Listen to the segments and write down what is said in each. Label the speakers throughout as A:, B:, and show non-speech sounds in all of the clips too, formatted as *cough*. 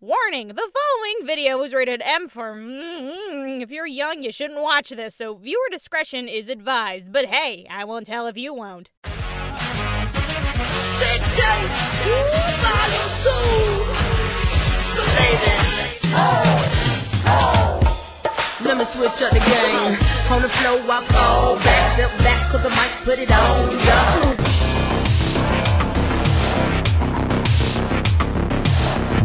A: Warning, the following video is rated M for mm, if you're young, you shouldn't watch this, so viewer discretion is advised. But hey, I won't tell if you won't.
B: Let me switch up the game. On the floor, I back, step back, cause put it on. Yeah.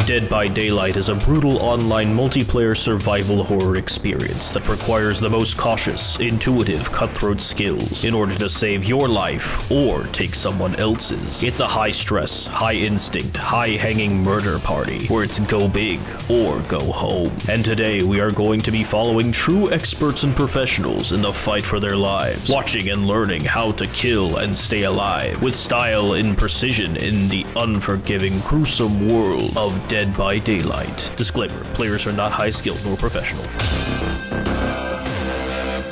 C: Dead by Daylight is a brutal online multiplayer survival horror experience that requires the most cautious, intuitive, cutthroat skills in order to save your life or take someone else's. It's a high stress, high instinct, high hanging murder party where it's go big or go home. And today we are going to be following true experts and professionals in the fight for their lives, watching and learning how to kill and stay alive with style and precision in the unforgiving, gruesome world of Dead by Daylight. Disclaimer players are not high skilled nor professional.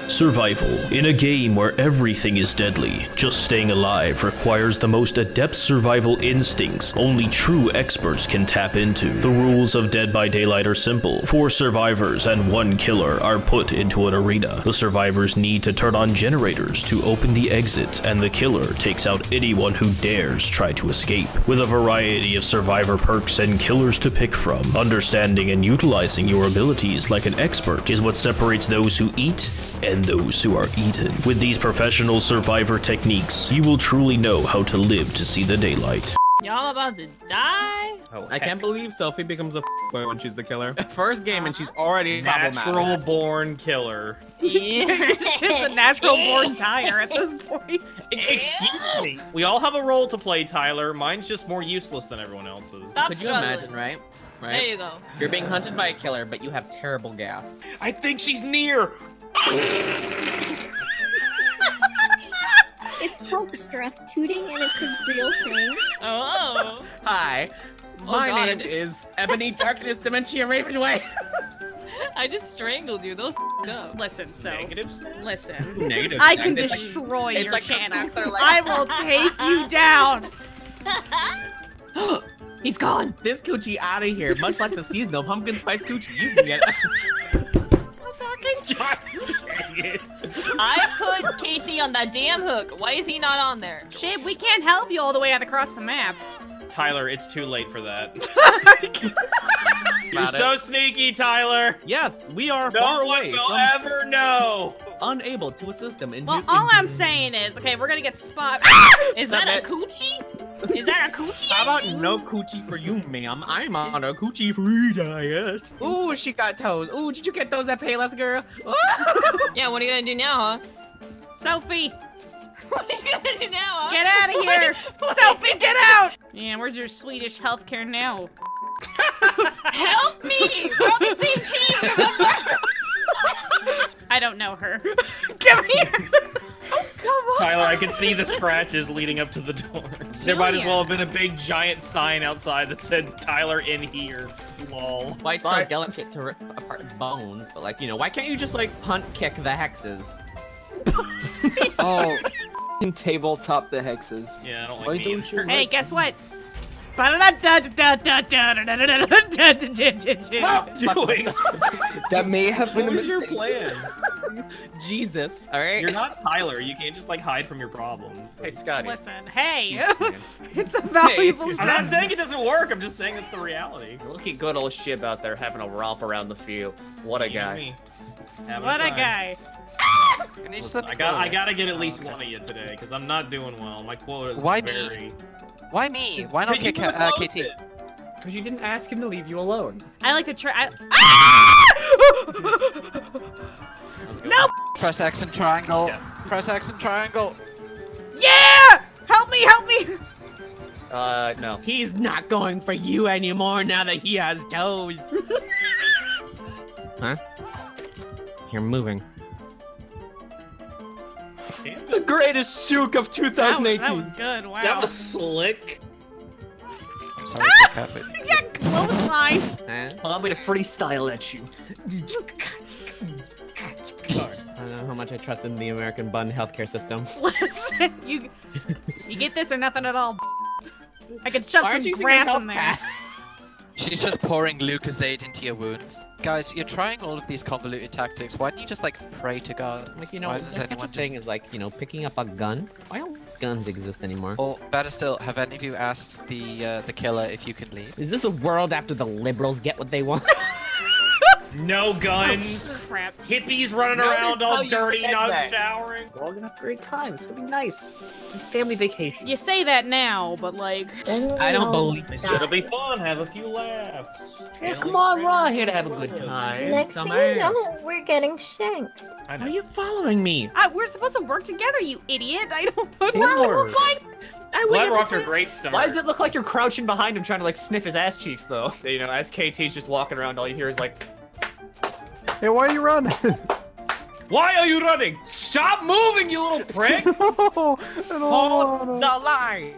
C: Survival. In a game where everything is deadly, just staying alive requires the most adept survival instincts only true experts can tap into. The rules of Dead by Daylight are simple. Four survivors and one killer are put into an arena. The survivors need to turn on generators to open the exit, and the killer takes out anyone who dares try to escape. With a variety of survivor perks and killers to pick from, understanding and utilizing your abilities like an expert is what separates those who eat and those who are eaten. With these professional survivor techniques, you will truly know how to live to see the daylight.
D: Y'all about to die?
E: Oh, I can't believe Sophie becomes a boy when she's the killer. *laughs* First game and she's already problematic.
F: Natural born killer. *laughs*
D: Yeah.
A: Shit's a natural born *laughs* tire at this point.
F: Excuse me. We all have a role to play, Tyler. Mine's just more useless than everyone else's.
D: Stop
E: Could you
D: struggling.
E: imagine, right? Right?
D: There you go.
E: You're being hunted by a killer, but you have terrible gas.
F: I think she's near.
G: It's called stress tooting and it's a real thing.
D: Oh.
E: Hi, oh, my
D: God,
E: name
D: just-
E: is Ebony Darkness Dementia Ravenway. *laughs*
D: I just strangled you. Those up.
A: Listen, so
F: Negative snacks?
A: listen.
E: Negative.
A: I can
E: It's
A: destroy
E: it's
A: your
E: like
A: channel.
E: snacks that are like-
A: I will take you *laughs* down. *gasps*
D: He's gone.
E: this coochie out of here, much like the seasonal pumpkin spice coochie. You can get. *laughs*
F: God dang it.
D: I put Katie on that damn hook. Why is he not on there?
A: Shib, we can't help you all the way across the map.
F: Tyler, it's too late for that. *laughs* You're
E: Got it.
F: so sneaky, Tyler.
E: yes, we are
F: No
E: far
F: one
E: away
F: will
E: from
F: ever know.
E: unable to assist him in
A: Well,
E: his.
A: all I'm saying is, okay, we're gonna get spot. Ah! *laughs*
D: Is
E: Stop
D: that a coochie? *laughs* Is that a coochie?
E: How about no coochie for you, ma'am? I'm on a coochie free diet. Ooh, she got toes. Ooh, did you get those at Payless, girl?
D: Yeah, what are you gonna do now, huh?
A: Sophie,
D: What are you gonna do now, huh?
A: get out of here! Sophie, get out! Yeah, where's your Swedish healthcare now? *laughs*
D: Help me! We're on the same team, remember? *laughs*
A: I don't know her. Come here! Oh, come on!
F: Tyler, I could see the scratches leading up to the door. There might as well have been a big giant sign outside that said Tyler in here. Lol.
E: White so delicate to rip apart bones, but like, you know, why can't you just like punt kick the hexes? *laughs*
H: Oh, f***ing tabletop the hexes.
F: Yeah, I don't like me
H: don't you.
A: Hey, guess what?
F: Stop doing.
H: That may have been
F: What
H: a
F: was your plan? *laughs*
E: Jesus, alright?
F: You're not Tyler. You can't just like hide from your problems.
E: Hey, Scotty.
A: Listen, hey,
E: Jesus, *laughs*
A: it's a valuable
E: Hey,
F: I'm not saying it doesn't work. I'm just saying it's the reality.
I: Look at good old Shib out there having a romp around the field. What a
F: You
I: guy.
A: What a
F: time.
A: guy.
F: Listen, I got I gotta get at oh, least one of you today because I'm not doing well. My quota is
J: Why me?
F: very.
J: Why me? Why not
F: You
J: kick uh, KT?
I: Because you didn't ask him to leave you alone.
A: I like to try. I... *laughs* Ah! No!
J: Press X and triangle.
F: Yeah.
J: Press X and triangle.
A: Yeah! Help me! Help me!
I: Uh, no.
E: He's not going for you anymore now that he has toes. *laughs* huh? You're moving.
F: Damn.
H: The greatest juke of
A: That was,
H: 2018.
A: that was good. Wow.
F: That was slick.
J: I'm sorry if that happened.
A: yeah, clothesline.
E: Huh?
I: Allow me to freestyle at you.
E: I don't know how much I trust in the American bun healthcare system. *laughs*
A: Listen, you you get this or nothing at all. I could shove
E: Why
A: some
E: aren't you using
A: grass in there. *laughs*
J: She's just pouring Lucozade into your wounds. Guys, you're trying all of these convoluted tactics. Why don't you just like pray to God?
E: Like you know,
J: Why does
E: such a thing as like you know picking up a gun. Why don't guns exist anymore?
J: Or better still, have any of you asked the uh, the killer if you can leave?
E: Is this a world after the liberals get what they want? *laughs*
F: No guns.
A: Oh, crap.
F: Hippies running
I: Notice
F: around all dirty, not
I: that.
F: showering.
I: We're all gonna have a great time. It's gonna be nice. It's family vacation.
A: You say that now, but like,
E: I don't believe
F: It
E: it.
F: should be fun. Have a few laughs.
I: Yeah, come on, we're all here to have a good time.
G: Next
E: Some
G: thing you know, we're getting shanked.
F: I
E: Why are
F: know.
E: you following me?
A: I, we're supposed to work together, you idiot. I don't know what
H: Teamwork.
A: to like.
E: I would
F: Glad
E: never
F: we're off to a
E: do-
F: great start.
I: Why does it look like you're crouching behind him trying to like sniff his ass cheeks though? *laughs* You know, as KT's just walking around, all you hear is like,
H: Hey, why are you running?
F: Why are you running? Stop moving, you little prick! *laughs*
H: no,
E: Hold
H: wanna.
E: the line.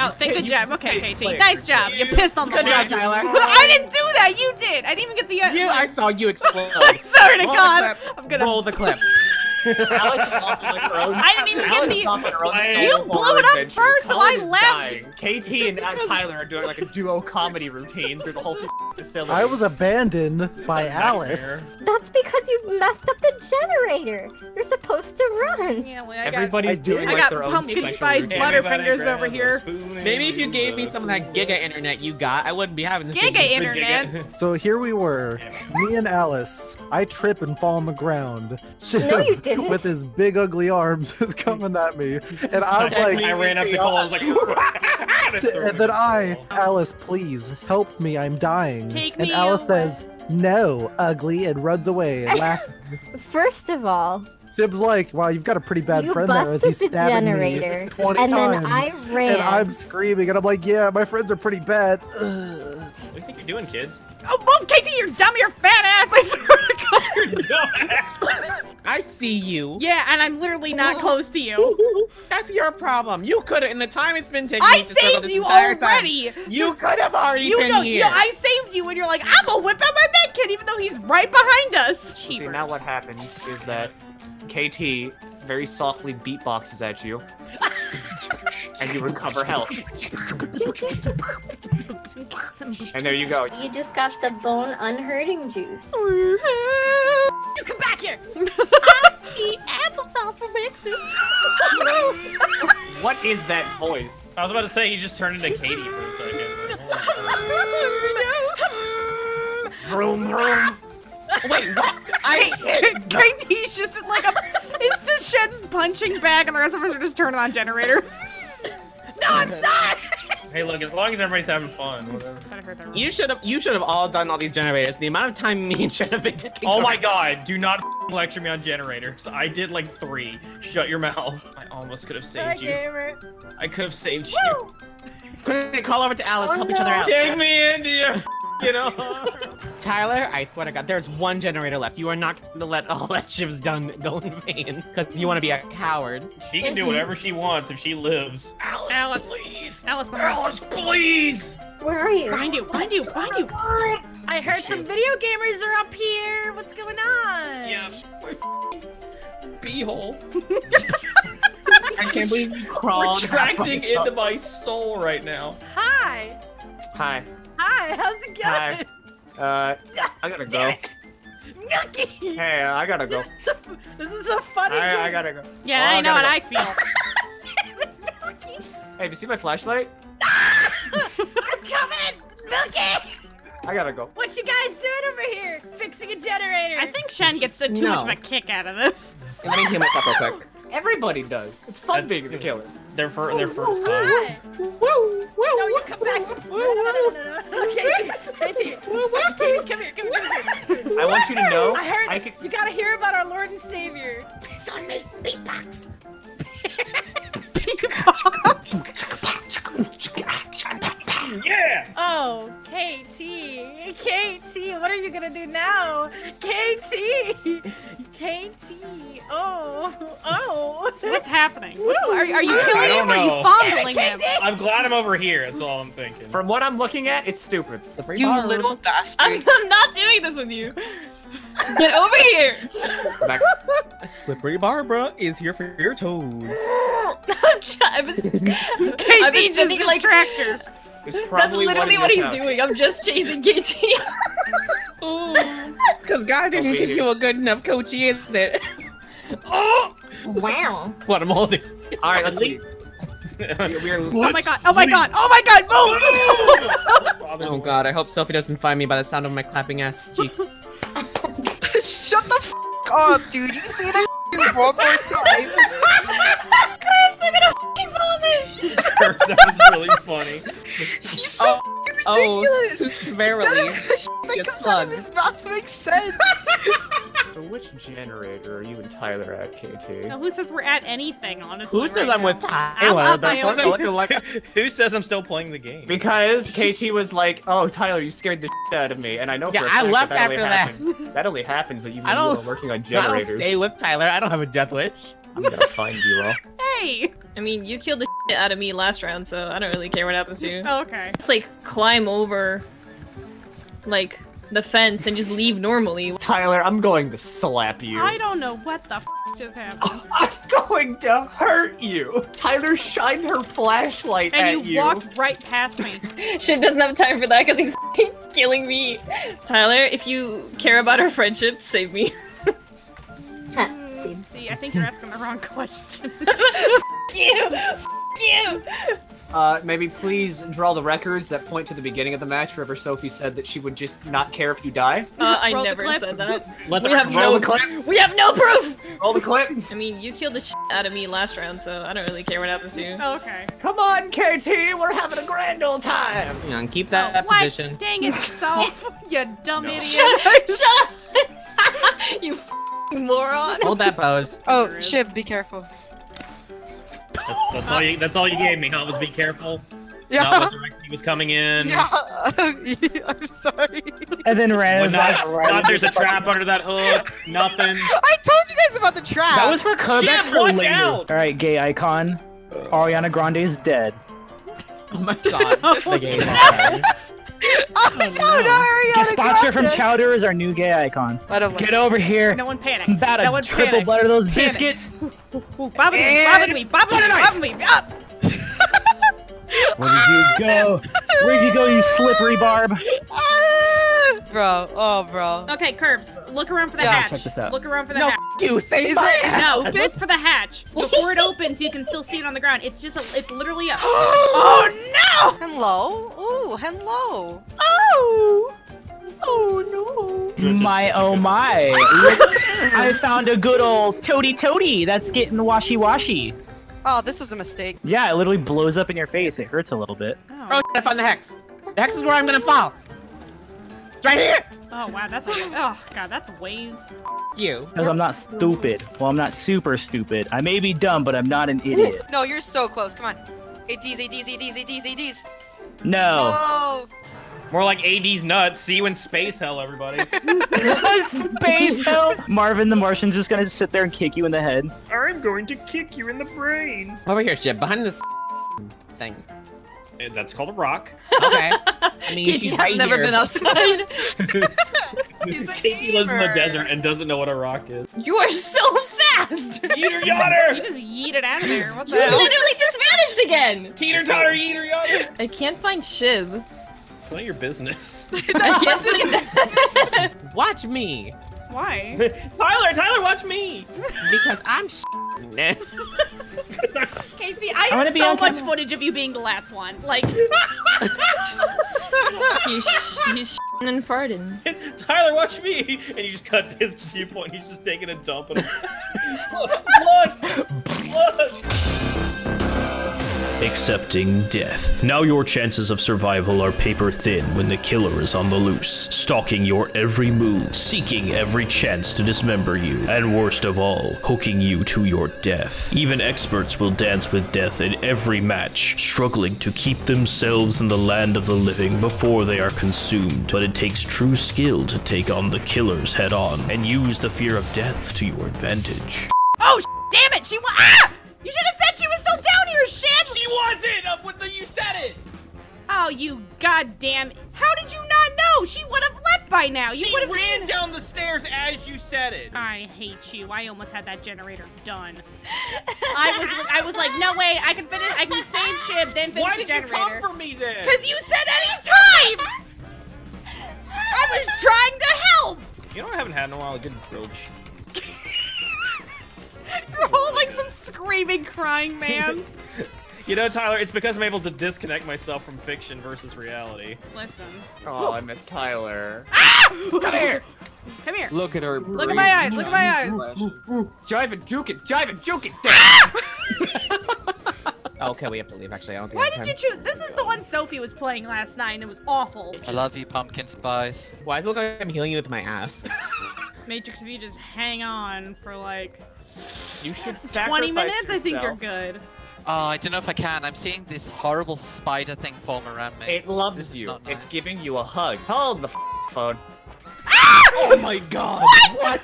A: Oh, thank good
E: You-
A: job. Okay,
E: hey,
A: KT.
E: player.
A: Nice job. You pissed on the
E: Good
A: line.
E: job, Tyler. *laughs*
A: I didn't do that. You did. I didn't even get the. Uh,
E: You, I saw you *laughs* explode.
A: I swear to
E: Roll the
A: God,
E: clip.
A: I'm gonna.
E: Roll the clip.
I: Alice is off on her own.
A: I didn't even get
I: Alice
A: the-
I: is off on her own
F: You
I: solo
A: blew it up
I: adventure.
A: first, so I
I: is
A: left.
I: dying. KT and uh, Tyler are doing like a duo comedy routine through the whole facility.
H: I was abandoned by. Alice.
G: That's because you messed up the generator. You're supposed to run.
A: Yeah, well, I got,
I: Everybody's
H: I
I: doing.
A: I
I: like
A: got
I: their own
A: pumpkin
I: special
A: spice
I: routine.
A: butter fingers over here.
E: Maybe if you gave me some of that. Giga internet you got, I wouldn't be having this.
A: Giga
E: issue.
A: internet.
H: So here we were, me and Alice. I trip and fall on the ground.
G: No, you didn't. *laughs*
H: With his big ugly arms *laughs* is coming at me, and I'm like,
F: I ran up to Cole and was like, *laughs*
H: and then I, Alice, please help me, I'm dying.
A: Take
H: and
A: me
H: Alice
A: away.
H: says, "No, ugly," and runs away and *laughs* laughing.
G: First of all,
H: Shib's like, "Wow, you've got a pretty bad
G: you
H: friend there," as
G: busted
H: he's
G: the
H: stabbing
G: generator,
H: me 20
G: and
H: times.
G: then I ran.
H: And I'm screaming, and I'm like, "Yeah, my friends are pretty bad." Ugh.
F: What do you think you're doing, kids?
A: Oh, move, KT, you're dumb, you're fat ass. I swear to God.
E: I see you.
A: Yeah, and I'm literally not *laughs* close to you.
E: That's your problem. You could have, in the time it's been taking
A: I
E: me to
A: saved
E: this
A: you
E: entire time,
A: already.
E: You could have already
A: You
E: been
A: know,
E: here.
A: yeah, I saved you, and you're like, I'm gonna whip out my med kit, even though he's right behind us.
I: See, now what happens is that KT very softly beatboxes at you, *laughs* and you recover health. And there you go.
G: You just got the bone unhurting juice.
D: You come back here.
A: Eat applesauce *laughs* for breakfast.
I: What is that voice?
F: I was about to say you just turned into Katie for a second. *laughs*
I: Vroom vroom.
E: Wait, what? I
A: KT's *laughs* just in like a. It's just Shed's punching bag, and the rest of us are just turning on generators. no, I'm sorry.
F: Hey, look, as long as everybody's having fun, whatever.
E: You should have. You should have all done all these generators. The amount of time me and Shed have been taking.
F: Oh my god, do not f***ing lecture me on generators. I did like three. Shut your mouth. I almost could have saved you. I could have saved you.
E: Quick, call over to Alice.
G: Oh,
E: help each oh
G: other
E: out.
F: Take me into your *laughs* you know.
E: Tyler, I swear to God, there's one generator left. You are not going to let all that shiv's done go in vain because you want to be a coward.
F: She can do whatever she wants if she lives. Alice,
A: Alice.
F: please.
A: Alice, behind
F: Alice, please.
G: Where are you?
A: Find you, find you, find you.
D: I heard some video gamers are up here. What's going on?
F: Yeah, my f***ing beehole. *laughs*
E: I can't believe you crawled.
F: Retracting into my soul right now.
D: Hi.
I: Hi.
D: Hi. How's it going?
I: Hi. Uh, I gotta go.
D: Milky.
I: Hey, I gotta go.
D: This is a funny
I: I, I gotta go.
A: Yeah,
I: Oh,
A: I know what
I: gotta
A: I feel. *laughs*
I: Hey, have you seen my flashlight? *laughs*
D: I'm coming. Milky.
I: I gotta go.
D: What you guys doing over here? Fixing a generator.
A: I think Shen gets uh, too
E: No.
A: much of a kick out of this.
E: Let me heal myself real quick.
I: Everybody does. It's fun being the killer.
F: Their, fir- their first time.
D: Hi. No, you come back. No, no, no, no, no, no. Katie, Katie, Katie, come here, come here, come here.
I: I want you to know.
D: I heard
I: I could.
D: you gotta hear about our Lord and Savior.
G: It's on me. Beatbox. *laughs*
F: Yeah.
D: Oh, KT, KT, what are you gonna do now? KT, KT, oh, oh.
A: What's happening? What's, are, are you killing
F: don't
A: him or are you
F: know.
A: fondling him?
F: I'm glad I'm over here. That's all I'm thinking.
I: From what I'm looking at, it's stupid.
E: Slippery
J: You
E: bar.
J: little
D: I'm,
J: bastard.
D: I'm not doing this with you. Get over here.
I: Back. *laughs*
E: Slippery Barbara is here for your toes. *laughs*
D: I'm just, I was, I
A: KT
D: was
A: just
D: spending, like,
A: distract her.
I: is
D: That's literally
I: one
D: what he's
I: house.
D: doing. I'm just chasing KT.
E: Because *laughs* God didn't give you a good enough coachy, is it? oh!
G: Wow.
E: What, I'm holding.
I: All right, let's leave. We- we are-
A: Oh my god! Oh my god! Oh my god! Move! *laughs*
E: Oh God, I hope Sophie doesn't find me by the sound of my clapping ass cheeks. *laughs*
K: Shut the f up, dude. You see that one more time.
D: Crabs are gonna f***ing vomit!
F: that was really funny.
K: He's so
E: Oh, oh
K: ridiculous. *laughs*
E: verily.
K: None of that
E: Get
K: comes out of his mouth makes sense. *laughs*
I: So which generator are you and Tyler at, KT?
A: Now, who says we're at anything, honestly?
E: Who says
A: right
E: I'm
A: now?
E: with Tyler?
A: up,
E: That's
A: I
E: what
A: am.
E: I look like.
F: Who says I'm still playing the game?
I: Because KT was like, "Oh, Tyler, you scared the shit out of me," and I know
E: Yeah,
I: for a
E: I
I: fact
E: left
I: that, that only
E: that.
I: happens. That only happens that you *laughs*
E: I
I: and you
E: don't-
I: are working on generators.
E: I don't stay with Tyler. I don't have a death wish.
I: I'm gonna find you all. *laughs*
A: Hey!
D: I mean, you killed the shit out of me last round, so I don't really care what happens to you.
A: Oh, okay.
D: Just like climb over, like the fence and just leave normally.
I: Tyler, I'm going to slap you.
A: I don't know what the f just happened.
I: Oh, I'm going to hurt you. Tyler shined her flashlight
A: And
I: at
A: you, And
I: you.
A: walked right past me. *laughs*
D: Shit doesn't have time for that because he's f***ing killing me. Tyler, if you care about our friendship, save me. *laughs*
A: See, I think you're asking the wrong question. *laughs*
D: you! F you!
I: Uh, maybe please draw the records that point to the beginning of the match, wherever Sophie said that she would just not care if you die.
D: Uh, I
A: Roll
D: never said that. *laughs*
I: Let
D: We have
I: roll
D: no
I: the clip.
D: We have no proof!
I: Roll the clip.
D: I mean, you killed the shit out of me last round, so I don't really care what happens to you.
A: Oh, okay.
I: Come on, KT, we're having a grand old time.
E: Hang on, keep that, that
A: what?
E: position.
A: Dang it, *laughs* self! you dumb idiot.
D: Shut up! Shut up! you f***ing *laughs* moron!
E: Hold that pose.
K: Oh, Shiv, be careful.
F: That's, that's all you. That's all you gave me. Huh? Was be careful. Not
K: Yeah.
F: what direction he was coming in.
K: Yeah. *laughs* I'm sorry.
L: And then ran
F: When not,
L: right
F: not there's a trap under that hook. Nothing. *laughs*
K: I told you guys about the trap.
L: That was for Curb.
F: Shit,
L: That's for
F: watch
L: later.
F: out!
L: All right, gay icon. Ariana Grande is dead.
E: Oh my God. the game.
K: Oh, no, no, Ariana
L: Guest sponsor from Chowder is our new gay icon.
K: I don't
L: Get over here.
A: No one panic.
L: I'm about
A: no
L: to
A: one
L: triple
A: panic.
L: butter those
A: Panic.
L: biscuits.
A: Ooh, bob and weave, bob and weave, bob and bob and. Up!
L: Where did you go? Where did you go, you slippery barb? *laughs*
K: Bro, oh, bro.
A: Okay, Curbs, look around for the
K: Yeah.
A: hatch.
L: Check this out.
A: Look around for the
E: No,
A: hatch.
E: f- you say
K: Is
E: my
K: it-
E: ass.
A: No, look for the hatch. Before it opens, you can still see it on the ground. It's just a, it's literally a. *gasps* oh no!
K: Hello? Ooh, hello.
A: Oh! Oh no!
L: My oh my. *laughs* I found a good old toady toady that's getting washy washy.
K: Oh, this was a mistake.
L: Yeah, it literally blows up in your face. It hurts a little bit.
A: Oh,
E: Oh, I found the hex. The hex is where I'm gonna fall. It's right here.
A: oh wow, that's a, oh god, that's ways.
E: You.
L: Because I'm not stupid. Well, I'm not super stupid. I may be dumb, but I'm not an idiot.
K: No, you're so close. Come on. ADs, ADs, ADs, ADs, ADs.
L: No.
K: Oh.
F: More like AD's nuts. See you in space hell, everybody. *laughs*
L: Space hell. Marvin the Martian's just gonna sit there and kick you in the head.
F: I'm going to kick you in the brain.
E: Over here, shit. Behind this thing.
F: Eh, That's called a rock.
E: Okay. *laughs* I mean,
D: Katie has
E: right
D: never
E: here.
D: been outside.
K: He's *laughs* a *laughs*
F: Katie lives in the desert and doesn't know what a rock is.
D: you are so fast!
F: Yeeter
A: You just yeet it out of there. What the
D: You
A: hell?
D: literally just vanished again!
F: Teeter totter, yeeter yotter!
D: I can't find Shiv.
F: It's not your business.
D: I can't find that.
E: Watch me.
A: Why? *laughs*
F: Tyler, Tyler, watch me!
E: Because I'm sh- *laughs*
A: Casey, I
L: I'm
A: have
L: gonna be
A: so much
L: camera.
A: footage of you being the last one. Like, *laughs*
D: he's he's and farting.
F: Tyler, watch me! And you just cut to his viewpoint. He's just taking a dump. And look, look, look!
C: Accepting death. Now your chances of survival are paper thin when the killer is on the loose, stalking your every move, seeking every chance to dismember you, and worst of all, hooking you to your death. Even experts will dance with death in every match, struggling to keep themselves in the land of the living before they are consumed. But it takes true skill to take on the killers head on and use the fear of death to your advantage.
A: oh damn it, she wa- ah! You should have said she was still down here, shit!
F: She wasn't! Uh, what the, you said it!
A: Oh, you goddamn! How did you not know? She would have left by now. You
F: She
A: would have
F: ran
A: seen
F: down the stairs as you said it.
A: I hate you. I almost had that generator done. *laughs* I was I was like, no way, I can finish I can save ship, then finish
F: Why
A: the
F: did you
A: generator.
F: come for me then?
A: Cause you said any time! *laughs* I was trying to help!
F: You know I haven't had in a while a good grilled cheese.
A: You're all like some screaming, crying man. *laughs*
F: You know, Tyler, it's because I'm able to disconnect myself from fiction versus reality.
A: Listen.
I: Oh, I miss Tyler. Ah!
A: Come here! Come here.
I: Look at her.
A: Look at my eyes, look at my eyes.
I: Jive it, juke it, jive it, juke it. *laughs* okay, we have to leave. Actually, I don't think.
A: Why
I: I have
A: did you choose? This is the one Sophie was playing last night and it was awful.
J: I love you, pumpkin spice.
E: Why does it look like I'm healing you with my ass? *laughs*
A: Matrix, if you just hang on for like
I: You should
A: 20
I: sacrifice
A: minutes, I think you're good.
J: Oh, I don't know if I can. I'm seeing this horrible spider thing form around me.
I: It loves you.
J: not
I: It's giving you a hug. Hold the f phone.
E: oh my god!
A: What?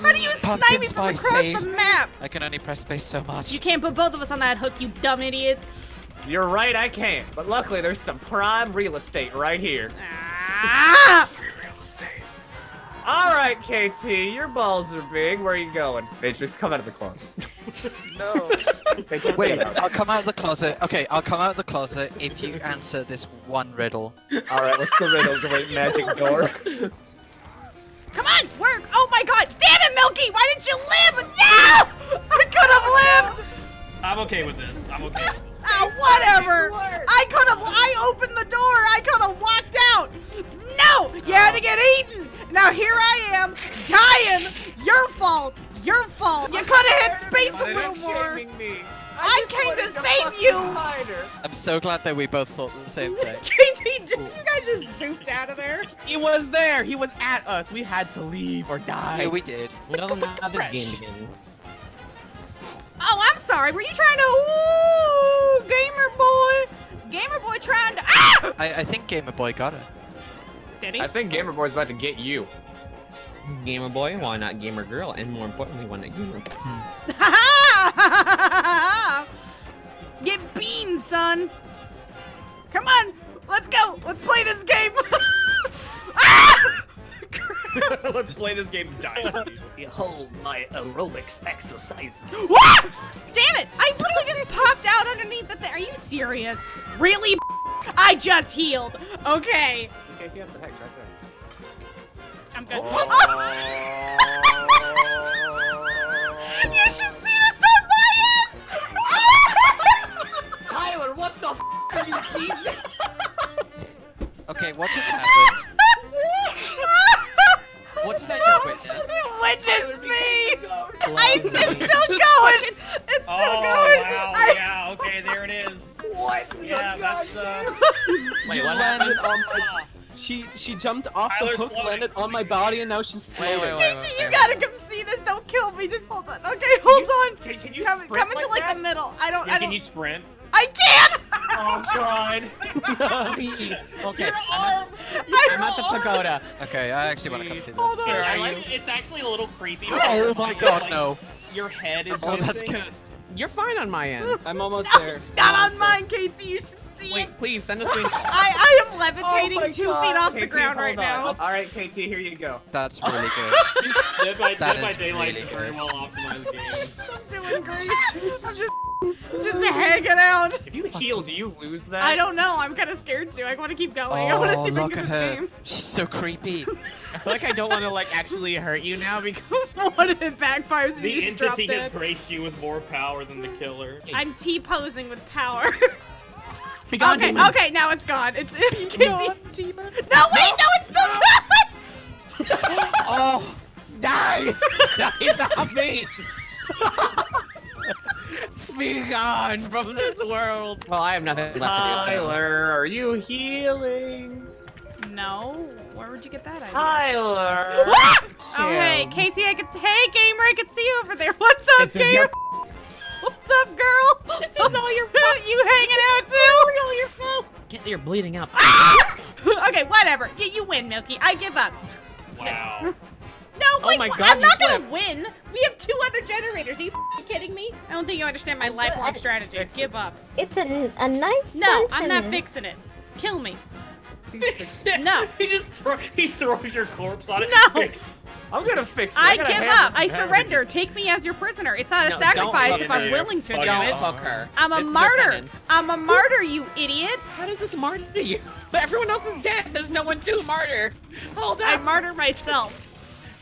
A: How do you
J: Pumpkin
A: snipe me from across
J: save.
A: the map?
J: I can only press space so much.
A: You can't put both of us on that hook, you dumb idiot.
I: You're right, I can't. But luckily, there's some prime real estate right here.
A: Ah!
I: All right, KT, your balls are big. Where are you going? Matrix, come out of the closet.
J: No. *laughs* Wait, I'll come out of the closet. Okay, I'll come out of the closet if you answer this one riddle.
I: All right, what's the riddle? Great magic door. *laughs*
A: Come on, work! Oh my god! Damn it, Milky! Why didn't you live? No! *laughs* I could have lived!
F: I'm okay with this. I'm okay.
A: Oh, whatever! I could have. I opened the door. I could have walked out. No, you had to get eaten. Now here I am, dying. Your fault. Your fault. You could have hit space a little more.
I: me.
A: I came to save you.
J: I'm so glad that we both thought the same thing. *laughs*
A: KT, just, you guys just zooped out of there.
E: He was there. He was at us. We had to leave or die.
J: Hey, we did.
E: Well, now this game begins.
A: Oh, I'm sorry. Were you trying to? Ooh, gamer boy. Gamer boy trying to. Ah!
J: I, I think Gamer Boy got it.
A: Did he?
I: I think Gamer Boy's about to get you.
E: Gamer boy, why not gamer girl? And more importantly, why not gamer *laughs*
A: Get beans, son. Come on, let's go. Let's play this game. *laughs* Ah! *laughs*
F: Let's play this game Dynasty. *laughs*
I: Behold my aerobics exercises.
A: What? Damn it! I literally just popped out underneath the thing. Are you serious? Really? *laughs* I just healed. Okay.
I: KT has the hex right there.
A: I'm good. Oh. you should see this on my end!
I: Tyler, what the f are you, Jesus?
J: Okay, what just happened? What did I just witness? *laughs*
A: Witness me! I, it's still going! It's still
F: Oh
A: going!
F: wow!
A: I-
F: Yeah. Okay, there it is.
I: What?
F: Yeah, that's uh.
E: Wait, what
L: landed
E: happened?
L: on my. She she jumped off
F: Tyler's
L: the hook,
F: floating.
L: landed on my body, and now she's floating.
J: Wait, wait, wait, wait.
A: you
J: wait,
A: gotta
J: wait.
A: come see this. Don't kill me. Just hold on. Okay, hold on.
I: Can, can you
A: Come,
I: sprint
A: come into
I: like
A: like the middle. I don't.
F: Yeah,
A: I
F: can
A: don't.
F: you sprint?
A: I can't.
I: Oh god. *laughs*
E: Please. Okay, I'm
A: I
E: at, I'm at the pagoda.
J: Okay, I actually want to come see
A: Hold
J: this.
A: on.
F: Here, I
E: are
F: like,
E: you?
F: it's actually a little creepy. *laughs*
J: Oh my god,
F: Like,
J: no.
F: Your head is
J: Oh, that's
F: missing.
J: cursed.
E: You're fine on my end. *laughs*
L: I'm almost
A: No,
L: there.
A: not
L: Almost
A: on
L: there.
A: mine, Casey. You should see it.
E: Wait, please send a screenshot.
A: I, I am levitating
I: Oh my
A: two
I: God.
A: feet off the ground
I: hold
A: right
I: on.
A: now.
I: All right, KT, here you go.
J: That's really good.
F: Dead by,
J: That
F: Dead by Daylight
J: really
F: is a very well optimized game.
A: I'm doing great. I'm just, *laughs* just hanging out.
I: If you heal, do you lose that?
A: I don't know. I'm kind of scared too. I want to keep going. I want to
J: Oh,
A: see if I
J: look
A: can
J: at her.
A: game.
J: She's so creepy. *laughs*
E: I feel like I don't want to like actually hurt you now because *laughs*
A: what if it backfires
F: The
A: you just
F: entity has
A: dead?
F: graced you with more power than the killer.
A: I'm T-posing with power.
E: Be gone,
A: okay,
E: demon.
A: okay, now it's gone. It's you can see. No, wait, no, it's still gone.
J: Oh,
E: Die! Die, zombie! Be gone from this world. Well, I have nothing left to do. so-
I: Tyler, are you healing?
A: no, where would you get that idea?
I: Tyler. *laughs*
A: Oh hey,
E: Kim.
A: Casey, I can hey gamer, I can see you over there. What's up,
E: This is your
A: gamer? What's up, girl? This is all your *laughs* fault. you hanging out too? all your fault.
E: Get you're bleeding out. Ah! *laughs*
A: okay, whatever. You, you win, Milky. I give up.
F: Wow.
A: No,
E: Oh
A: like,
E: my God,
A: I'm not gonna
E: flipped.
A: win. We have two other generators. Are you f***ing kidding me? I don't think you understand my lifelong strategy. Give up.
G: It's a, a nice
A: No, I'm not fixing it. Kill me.
F: Fix it.
A: No. *laughs*
F: He just throw, he throws your corpse on it.
A: No.
F: Fix.
I: I'm gonna fix it.
A: I
I: gotta
A: give up. I
I: it.
A: surrender. Take me as your prisoner. It's not a
E: No, don't
A: sacrifice if I'm
F: there.
A: willing to do
F: it.
A: it.
E: Don't hook her.
A: I'm a
E: This
A: martyr. I'm a martyr, you idiot.
E: How does this martyr you? But *laughs* everyone else is dead. There's no one to martyr. Hold
A: on.
E: I
A: martyr myself.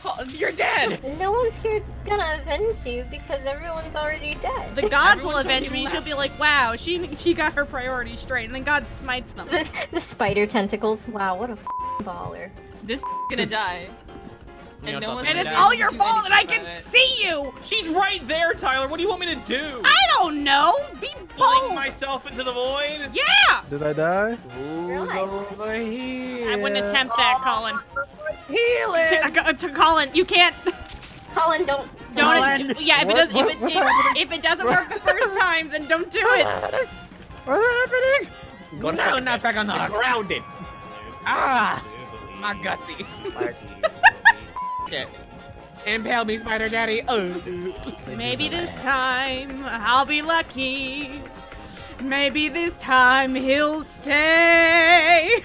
E: Hold- You're dead.
G: No one's here gonna avenge you because everyone's already dead.
A: The gods will avenge
E: already
A: me. She'll be like, "Wow, she she got her priorities straight," and then God smites them.
G: the, *laughs* the spider tentacles. Wow, what a baller.
D: This is gonna *laughs* die.
E: You know
D: And no one's
A: And it's all your fault, and I can
D: it.
A: see you.
F: She's right there, Tyler. What do you want me to do?
A: I don't know. Be
F: Fling
A: bold.
F: myself into the void?
A: Yeah.
H: Did I die?
I: Who's over here?
A: I wouldn't attempt that, Colin.
I: Healing.
A: To, uh, to Colin, you can't.
G: Colin, don't.
A: Don't.
H: Colin.
A: Yeah, if it does,
H: what-
A: if it,
H: what's
A: if,
H: happening?
A: if it doesn't work the first time, then don't do it. *laughs*
H: What's happening?
E: Go no, not back on the hook.
I: grounded.
E: Ah, my gutsy. *laughs* okay. Impale me, Spider Daddy. Oh.
A: Maybe this time I'll be lucky. Maybe this time he'll stay.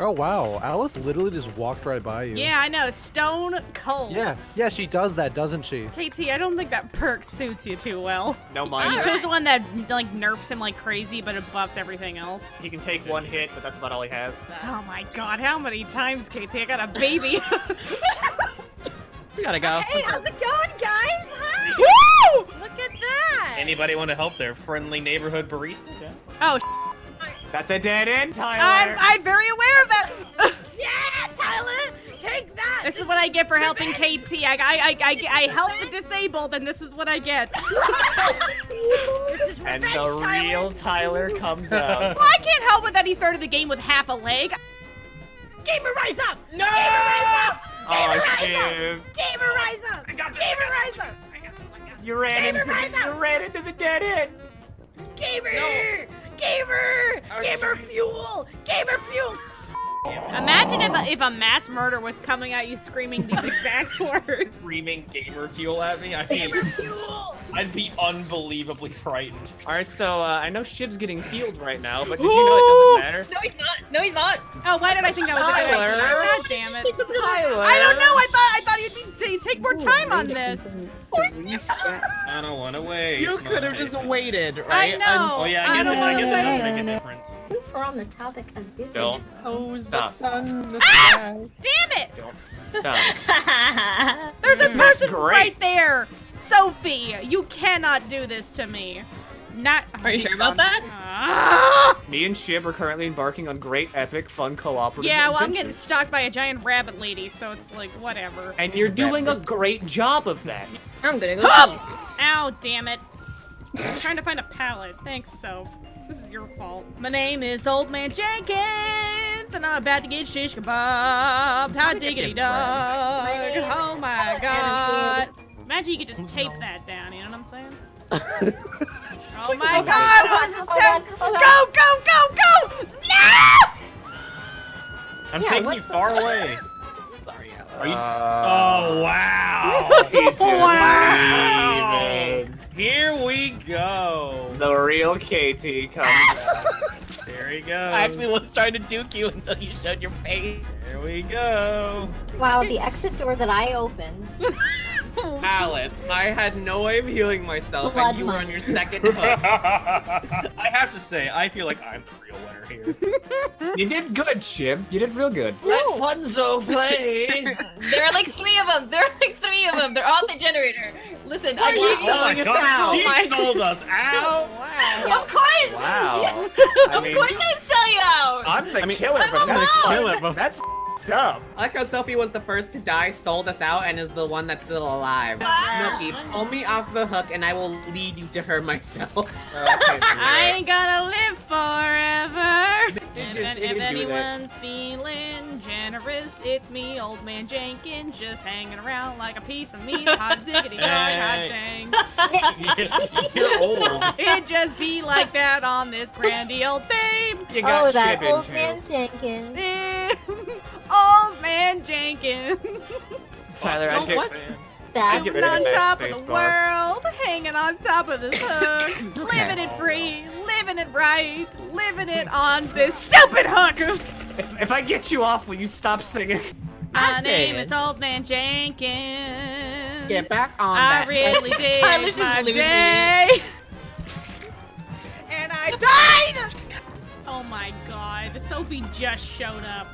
H: Oh wow, Alice literally just walked right by you.
A: Yeah, I know. Stone cold.
H: Yeah, yeah, she does that, doesn't she?
A: KT, I don't think that perk suits you too well.
I: No
A: You
I: mind.
A: chose the one that like nerfs him like crazy, but it buffs everything else.
I: He can take one hit, but that's about all he has.
A: Oh my god, how many times, KT? I got a baby. *laughs*
E: We gotta go.
D: Hey, how's it going, guys? Hi.
A: Woo!
D: Look at that.
F: Anybody want to help their friendly neighborhood barista? Yeah.
A: Oh,
I: That's a dead end, Tyler!
A: I'm,
I: Tyler.
A: I'm very aware of that. *laughs*
D: Yeah, Tyler, take that.
A: This is what I get for helping KT. I, I, I, I, I help the disabled, and this is what I get. *laughs*
D: This is
I: and
D: revenge,
I: the
D: Tyler.
I: real Tyler comes *laughs* out.
A: Well, I can't help it that he started the game with half a leg.
D: Gamer rise up.
F: No!
D: Gamer rise up.
I: Oh,
D: Gamer rise up.
I: shit.
D: Gamer rise up.
F: I got this.
D: Gamer rise up.
I: You ran
D: Gamer
I: into
D: rise
I: the,
D: up.
I: you ran into the dead end.
D: Gamer.
F: No.
D: Gamer.
F: I
D: Gamer
F: just-
D: fuel. Gamer fuel.
A: Imagine if a, if a mass murder was coming at you screaming these *laughs* exact words.
F: Screaming gamer fuel at me. I mean,
D: Gamer fuel.
F: I'd be unbelievably frightened.
I: All right, so uh, I know Shib's getting healed right now, but did you know it doesn't matter?
D: No, he's not. No, he's not.
A: Oh, why did I think that was a good idea?
I: Tyler.
A: God damn it. *laughs*
I: Tyler.
A: I don't know. I thought I thought you'd be take more time on this.
F: I don't want to wait.
E: You could have just waited, right?
A: I
E: right?
A: know.
F: Oh yeah,
A: I
F: I guess,
A: don't
F: it, I guess it does
A: wait.
F: make a difference.
G: Since we're on the topic of Disney,
I: Don't
E: Until
I: Stop.
E: the sun, the
A: Ah!
E: sky.
A: Damn it!
I: don't stop. *laughs*
A: There's this
I: This
A: person
I: great.
A: right there. Sophie, you cannot do this to me. Not.
D: Are you sure about that?
A: Ah!
I: Me and Shib are currently embarking on great, epic, fun cooperative
A: Yeah, well, I'm getting stalked by a giant rabbit lady, so it's like whatever.
I: And you're doing a great job of that.
D: I'm gonna go eat.
A: Ow, damn it. I'm trying to find a pallet. Thanks, Soph. This is your fault. My name is Old Man Jenkins, and I'm about to get shish kebabbed. Hot diggity dog. Oh my god. Imagine you could just tape that down, you know what I'm saying? *laughs* oh my
G: Hold on,
A: god,
G: hold
A: this is tense.
G: on, hold on.
A: Go, go, go, go! No!
F: I'm
G: Yeah,
F: taking
G: what's
F: you
G: the-
F: far *laughs* away.
E: Sorry, Alex.
F: Are you?
I: Uh,
F: oh wow! *laughs*
I: He's just
F: Wow.
I: leaving.
F: Here we go.
I: The real KT comes out.
F: There we go.
E: I actually was trying to duke you until you showed your face.
F: There we go.
G: wow, the exit door that I opened. *laughs*
E: Alice, I had no way of healing myself,
G: Blood
E: and you were on your second *laughs* hook.
F: I have to say, I feel like I'm the real winner here. *laughs*
I: You did good, Shib. You did real good.
E: Let Funzo play.
D: There are like three of them. There are like three of them. They're on the generator. Listen, I
E: you
D: gave you.
F: Oh my
E: us
F: god,
E: out.
F: she
E: My-
F: sold us out.
G: Wow.
D: Of course.
I: Wow. I
D: Of
I: mean,
D: course, I'd sell you out.
I: I'm the
E: I mean,
I: killer,
D: I'm
I: but
D: a
I: that's
D: mom.
E: Kill it, but-
I: That's dumb.
E: I like how Sophie was the first to die, sold us out, and is the one that's still alive.
D: Wow.
E: Nookie, pull me off the hook, and I will lead you to her myself.
I: Oh, *laughs* I can't do
A: I
I: that.
A: ain't gonna live forever. And
I: just-
A: if, if
I: didn't
A: anyone's feeling generous, it's me, old man Jenkins, just hanging around like a piece of meat. *laughs* Hot diggity dog, hot
F: Hey.
A: dang. *laughs*
F: You're old.
A: It just be like that on this grandy old theme.
I: You got
G: Oh, that old
I: into.
G: man Jenkins.
A: Oh, Old man Jenkins.
I: Tyler,
E: Oh,
I: I'd get,
E: what?
I: I'd get
A: Sitting
I: rid of
A: on top of the
I: bar.
A: world, hanging on top of this hook, *coughs* living it free, living it right, living it on this stupid hook.
I: If, if I get you off, will you stop singing?
A: My
E: I
A: name
E: said-
A: is Old Man Jenkins.
E: Get back on
A: I
E: that.
A: really *laughs* did
D: Tyler's just
A: my
D: losing
A: day. And I *laughs* died! Oh my god. Sophie just showed up.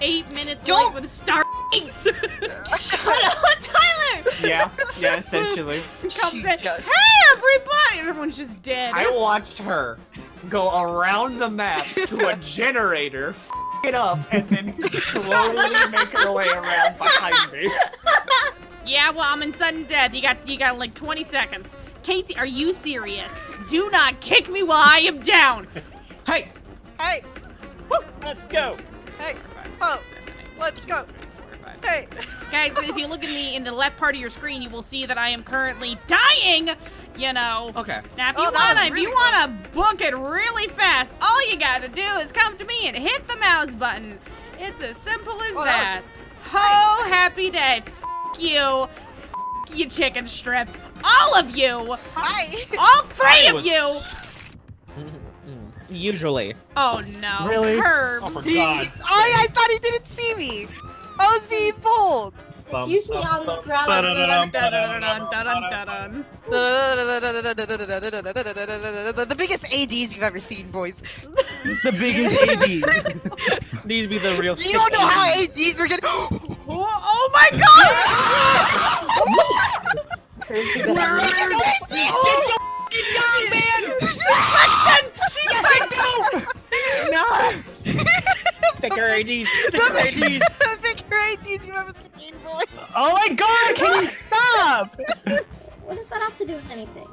A: Eight minutes
D: Don't-
A: late with Star *laughs*
D: Shut up, Tyler!
I: Yeah, yeah, essentially. *laughs*
A: comes
K: She
A: in.
K: just-
A: Hey everybody! And everyone's just dead.
I: I watched her go around the map to a *laughs* generator, f it up, and then slowly make her way around behind me.
A: Yeah, well, I'm in sudden death. You got you got like 20 seconds. Katie, are you serious? Do not kick me while I am down.
E: Hey,
K: Hey, Woo.
F: Let's go.
K: hey, oh, let's go. Hey,
A: Guys, if you look at me in the left part of your screen, you will see that I am currently dying. You know.
E: okay.
A: Now, if
K: Oh,
A: you
K: that
A: wanna, if
K: really
A: you wanna book it really fast, all you gotta do is come to me and hit the mouse button. It's as simple as
K: Oh,
A: that.
K: that
A: Ho, happy day. F you. F you chicken strips. All of you.
K: hi.
A: All three
F: I
A: of
F: was-
A: you.
E: Usually.
A: Oh no.
L: Really?
A: Curbs.
F: Oh, for
K: He,
F: God's
K: I, I thought he didn't see me. I was being bold.
G: It's usually on the ground.
K: The the biggest ADs you've ever seen, boys.
L: The biggest ADs. *laughs*
E: These be the real
K: You don't know how ADs are getting. *gasps*
A: Oh, oh my god! *laughs*
K: young *laughs* man.
A: She's like, *laughs*
E: No! Thicker ADs. Thicker ADs.
K: The biggest ADs you've ever seen, boys.
L: Oh my god, can you stop? *laughs*
G: What does that have to do with anything?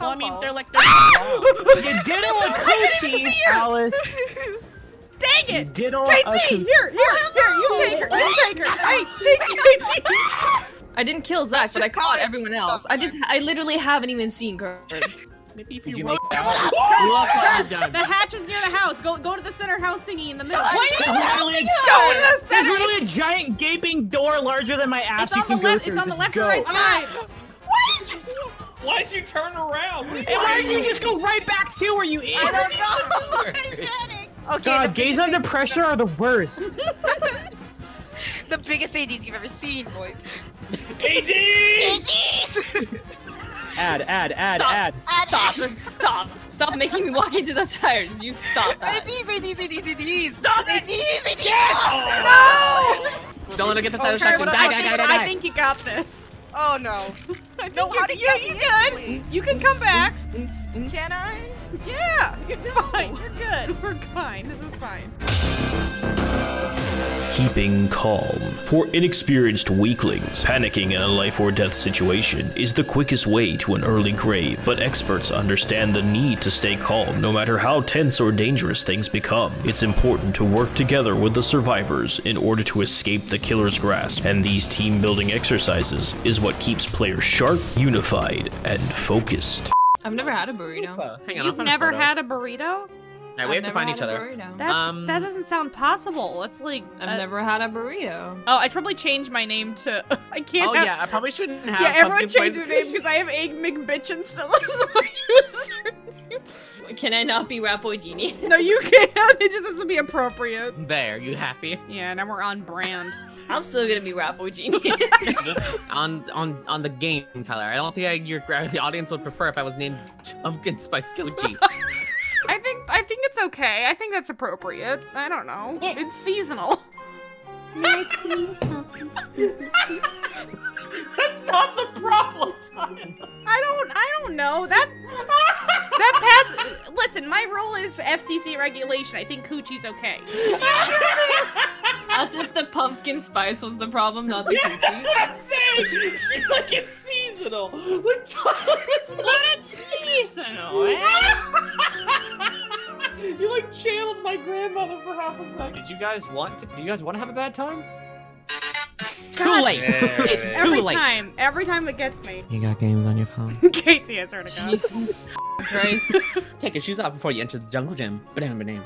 E: Well, I mean, they're like they're
L: You did it with Coochie, Alice.
A: Dang
L: You
A: it!
L: did it
A: Katie,
L: with
A: here,
L: Coochie.
A: here, here, you take her, you take her. Hey, take Katie.
D: I didn't kill Zach, but I caught everyone else. I just, I literally haven't even seen girls.
E: Maybe if you,
L: you
E: roll
L: make
E: out. Look
A: The hatch is near the house. Go, go to the center house thingy in the middle.
D: Why are you
L: There's
D: helping
L: literally,
A: Go to the
L: there's
A: center.
L: literally a giant gaping door larger than my ass
A: It's
L: you
A: on
L: can
A: the
L: go
A: left.
L: through.
A: It's on the
L: Just
A: left
L: go.
A: or right side.
F: Why did you turn around? What are you
L: And why did you just go right back to where you
K: I don't know. *laughs* I'm panicked. Okay, the
L: God, gays under pressure are the worst. *laughs*
K: The biggest ADs you've ever seen, boys.
F: AD!
K: ADs.
L: Add, add, add,
D: Stop.
L: add.
D: Stop, stop, stop making me walk into those tires. You stop that.
K: ADs, ADs, ADs, ADs. Stop it. ADs, ADs.
A: Oh, no!
E: Don't let her get the oh,
A: Okay,
E: satisfaction.
A: well,
E: Die,
A: I,
E: die,
A: think,
E: die, die,
A: I think you got this.
K: Oh no. *laughs* No,
A: you-
K: how did
A: you,
K: you
A: you
K: get
A: good? You can come back.
K: Can I?
A: Yeah, you're *laughs* fine. You're good. We're fine. This is fine.
C: Keeping calm. For inexperienced weaklings, panicking in a life or death situation is the quickest way to an early grave, but experts understand the need to stay calm no matter how tense or dangerous things become. It's important to work together with the survivors in order to escape the killer's grasp, and these team building exercises is what keeps players sharp, unified, and focused.
D: I've never had a burrito.
E: Hang on,
A: You've never had a burrito?
E: Alright, we
D: I've
E: have to find each other.
A: That
E: Um,
A: that doesn't sound possible. It's like
D: I've
A: uh,
D: never had a burrito.
A: Oh, I should probably change my name to. *laughs* I can't.
E: Oh
A: have,
E: yeah, I probably shouldn't have.
A: Yeah, everyone
E: pumpkin
A: changed their name because I have Egg McBitchin still as *laughs* my username.
D: Can I not be Rat Boy Genie? *laughs*
A: No, you can't. It just has to be appropriate.
E: There, you happy?
A: Yeah, now we're on brand.
D: I'm still gonna be Rat Boy Genie.
E: on on on the game, Tyler. I don't think I, your the audience would prefer if I was named Pumpkin Spice Killer G.
A: I think I think it's okay. I think that's appropriate. I don't know. It's seasonal. *laughs*
G: May I please have some?
F: That's not the problem, Tyler.
A: I don't I don't know. That that pass listen, my role is FCC regulation. I think coochie's okay.
D: As if the pumpkin spice was the problem, not the
F: Yeah, that's what I'm saying. She's like it's seasonal. Like Tyler, it's not.
D: It's seasonal, eh? *laughs* *laughs*
F: You like channeled my grandmother for half a second.
I: Did you guys want to? Do you guys want to have a bad time?
E: Too late.
F: Yeah.
E: It's too
A: Every
E: late.
A: time. Every time it gets me.
E: You got games on your phone. *laughs*
A: Katie, I swear to God.
D: Jesus Christ. *laughs*
E: Take your shoes off before you enter the jungle gym. Banana, banana.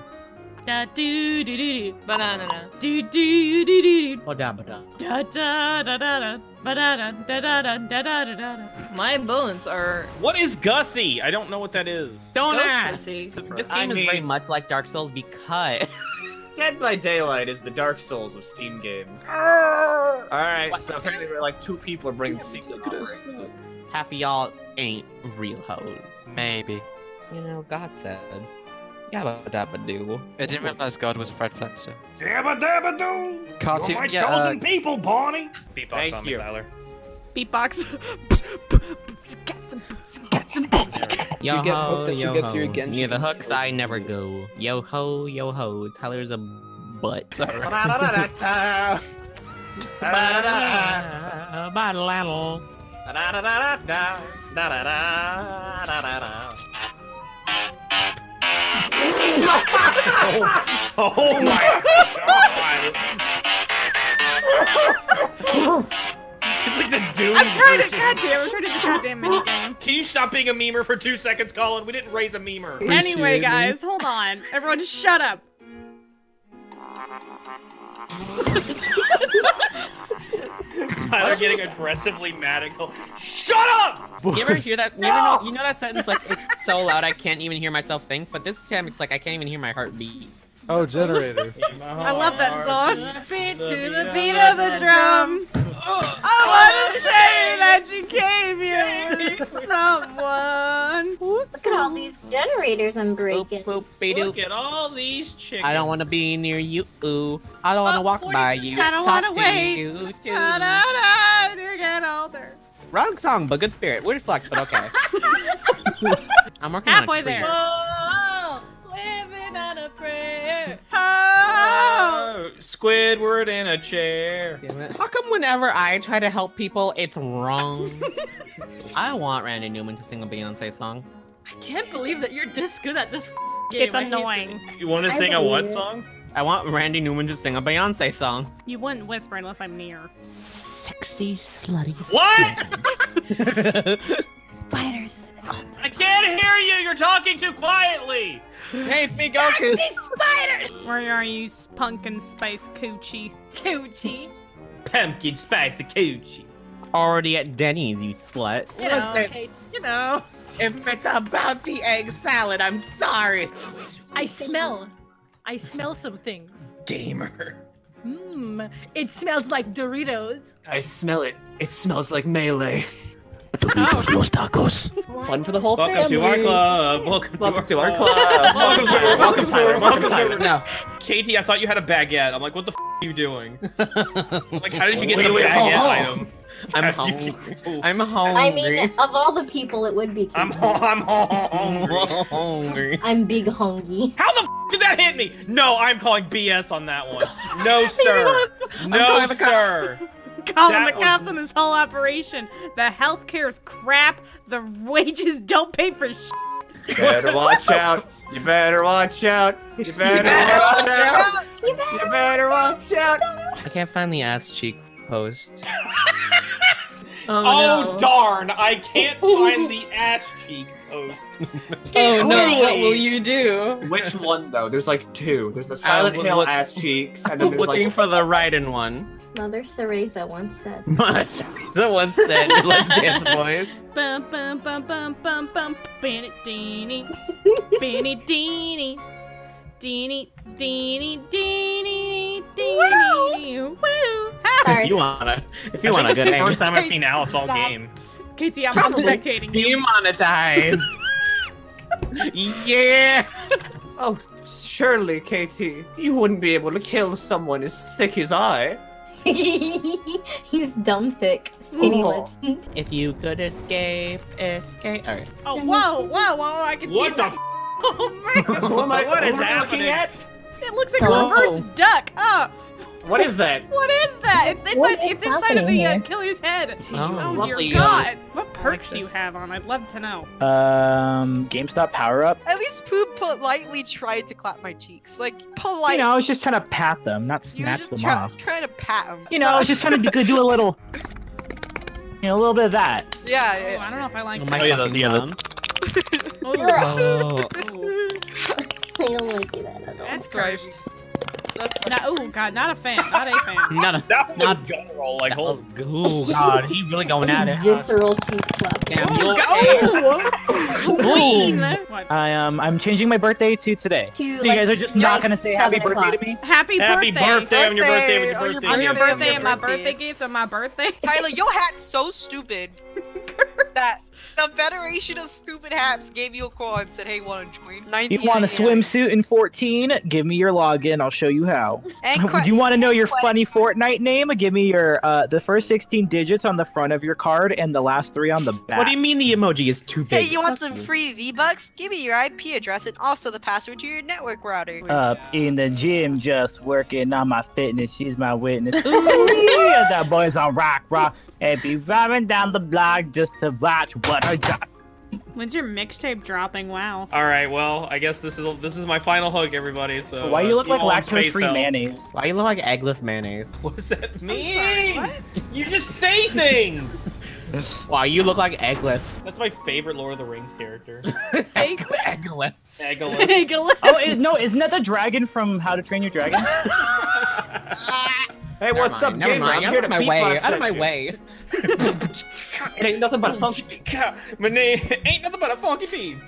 A: Da do do do do
D: banana
A: do do do do do.
E: Da da.
A: Da da da da da.
D: My bones are.
F: What is Gussie? I don't know what that is.
E: Don't
D: Ghost
E: ask.
D: Gussie.
E: This game
I: I
E: is
I: mean...
E: very much like Dark Souls because.
I: Dead by Daylight is the Dark Souls of Steam games. All right, what? so apparently we're like two people are bringing secrets. secret
E: Half of y'all ain't real hoes.
J: Maybe.
E: You know, God said. Yabba dabba doo.
J: I didn't realize God was Fred Flintstone.
F: Dabba dabba doo!
J: Cartoon,
F: You're my
J: yeah,
F: chosen
J: uh,
F: people, Bonnie! Beatbox
I: Thank
F: on me,
I: you.
F: Tyler.
A: Beatbox. *laughs*
E: Yo
M: You get
E: ho,
M: hooked as you
E: yo
M: get
E: ho.
M: to your Genshin.
E: Near the hooks, I never go. Yo ho, yo ho. Tyler's a butt.
J: Sorry.
I: Ba-da-da-da-da. *laughs* Ba-da-da-da.
E: Ba-da-da-da.
I: Da-da-da-da-da. *laughs* Oh,
F: oh my god! It's like the Doom
A: I'm trying to.
F: version.
A: Goddamn, I'm trying to do the goddamn mini game.
F: Can you stop being a memer for two seconds, Colin? We didn't raise a memer.
A: Anyway, guys, hold on. Everyone, just shut up. *laughs*
F: Tyler getting aggressively mad at Cole. Shut up!
E: You ever hear that? You, ever know, *laughs* you know that sentence like it's so loud I can't even hear myself think, but this time it's like I can't even hear my heartbeat.
H: Oh, generator. *laughs*
A: I love that song. Beat to the beat of the drum. Oh, I want to say that you came here with *laughs* someone.
G: Look at all these generators I'm breaking.
E: Boop, be
F: Look at all these chickens.
E: I don't want to be near you. Ooh. I don't want to
A: Oh,
E: walk by you.
A: I don't wanna
E: to
A: wait.
E: You, too.
A: Da, da, da, to get older.
E: Wrong song, but good spirit. Weird flex, but okay. *laughs* I'm working
A: Halfway
E: on a tree.
A: there.
D: Living on a prayer.
A: Oh.
F: Squidward in a chair.
E: Damn it. How come whenever I try to help people, it's wrong? *laughs* I want Randy Newman to sing a Beyonce song.
D: I can't believe that you're this good at this game.
A: It's
D: I
A: annoying.
F: You want to sing a what
G: it.
F: song?
E: I want Randy Newman to sing a Beyonce song.
A: You wouldn't whisper unless I'm near.
E: Sexy, slutty.
F: What? *laughs*
G: Spiders.
F: I can't hear you. You're talking too quietly.
E: hey, it's me, Goku.
D: Sexy spiders!
A: Where are you, pumpkin spice coochie?
D: Coochie.
F: Pumpkin spice coochie.
E: Already at Denny's, you slut.
A: You know,
E: Listen,
A: Kate, you know.
E: if it's about the egg salad, I'm sorry.
D: I smell. I smell some things.
F: Gamer.
D: Mmm. It smells like Doritos.
I: I smell it. It smells like melee.
L: Doritos *laughs* Los Tacos.
I: Fun for the whole
F: Welcome
I: family.
F: to our club. Welcome,
I: Welcome
F: to
I: to
F: our
I: our
F: club.
I: club.
F: Welcome, Tyler. Welcome, Tyler. Welcome, Tyler.
E: No.
F: Katie, I thought you had a baguette. I'm like, what the f are you doing? *laughs* Like, how did you get the baguette
I: hold
F: item?
E: I'm hungry. I'm hungry.
G: I mean, of all the people, it would be.
F: I'm I'm hungry. *laughs*
E: hungry.
G: I'm big hungry.
F: How the f did that hit me? No, I'm calling BS on that one. No, sir. No,
E: calling the cops.
F: sir.
A: Calling
F: That
A: the
F: was-
A: cops on this whole operation. The healthcare is crap. The wages don't pay for sh-
I: You better watch *laughs* out. You better watch out. You better watch out. You better watch out.
E: I can't find the ass cheek post. *laughs*
D: Oh,
F: Oh,
D: no.
F: darn. I can't find *laughs* the ass cheek post.
D: Oh no, what will you do?
I: Which one though? There's like two. There's the Silent Hill
E: look-
I: ass cheeks, and then there's
E: looking
I: like
E: for the right one.
G: Mother Teresa once said. *laughs*
E: But someone said, "Let's dance, boys." *laughs*
A: Bum bum bum bum bum bum. Benny Deeny. *laughs* Benny Deeny. Deeny Deeny Deeny Deeny. Woo! Ha!
G: Sorry.
E: If you wanna, if you
F: I
E: want a
F: think
E: good
F: it's the first
E: aim,
F: time I've seen Alice all
A: Stop.
F: game.
A: Katie, I'm, I'm spectating you.
E: demonetized. yeah.
I: Oh, surely, KT, you wouldn't be able to kill someone as thick as I. *laughs*
G: He's dumb thick. Skinny
I: Oh.
G: legend.
E: If you could escape, escape. All right.
A: Oh, whoa, whoa, whoa! I can
F: What
A: see
F: the
A: that. *laughs*
F: f?
A: Oh my! *laughs*
I: What am I,
F: What is
I: am I looking
F: happening?
I: at?
A: It looks like a reverse duck. Oh,
I: What is that? *laughs*
A: what is that? It's inside. It's inside of the uh, killer's head.
E: Oh,
A: Oh,
I: lovely,
A: dear
I: uh,
A: God! What perks do you have on? I'd love to know.
L: Um, GameStop power up.
K: At least Poop politely tried to clap my cheeks. Like, polite.
L: You know, I was just trying to pat them, not
K: You
L: snatch
K: just
L: them
K: try-
L: off.
K: trying to pat him.
L: You know, I was just trying to do, do a little, *laughs* you know, a little bit of that.
K: Yeah,
A: Oh,
K: yeah.
A: I don't know if I like
E: Oh,
A: that.
E: my
F: yeah, the-
E: fucking
F: yeah, the-
E: mom.
A: Oh, *laughs*
E: Oh.
G: I don't like it at all.
A: that's
K: Christ.
A: Cursed.
K: That's
A: No, oh God, not a fan. Not a fan. *laughs*
E: Not a.
F: That was
E: Not-
F: guttural. Like,
E: That was,
F: hold
E: oh God, he really going at it. huh?
G: Visceral cheek slap. up.
E: Damn, you'll
A: Go! *laughs* Queen!
L: I um I'm changing my birthday to today.
G: To,
L: you
G: like,
L: guys are just not gonna say happy birthday to me.
A: Happy,
F: Happy birthday on your birthday on your birthday.
A: On your
F: gift.
A: birthday and my birthday
K: birthdays.
A: gift on my birthday.
K: Tyler, your hat's so stupid *laughs* that the Federation of Stupid Hats gave you a call and said, "Hey, want to join?" 19
L: You want a swimsuit in 14? Give me your login. I'll show you how.
K: And *laughs*
L: Do you want to know your funny Fortnite name? Give me your uh the first 16 digits on the front of your card and the last three on the back.
E: What do you mean the emoji is too big?
K: Hey, you want some free V Bucks? Give me your IP address and also the password to your network router.
L: Up in the gym, just working on my fitness. She's my witness. *laughs* Ooh, yeah, that boy's on rock, rock. And be driving down the block just to watch what I got.
A: When's your mixtape dropping? Wow.
F: All right, well, I guess this is this is my final hug, everybody. So
L: Why
F: uh,
L: you look like
F: all
L: lactose-free mayonnaise?
E: Why you look like eggless mayonnaise? *laughs*
F: What does that mean? You just say things. *laughs*
E: Why you look like eggless?
F: That's my favorite Lord of the Rings character.
E: Egg- eggless.
F: Legolas.
L: Oh is, no, isn't that the dragon from How to Train Your Dragon? *laughs*
I: Hey,
E: Never
I: what's
E: mind,
I: up,
E: never
I: gamer?
E: mind.
I: I'm here
E: Out
I: to
E: of my way.
I: beatbox
E: Out of my
I: section.
E: way. *laughs*
I: It ain't nothing but a funky. *laughs*
F: My name ain't nothing but a funky beat.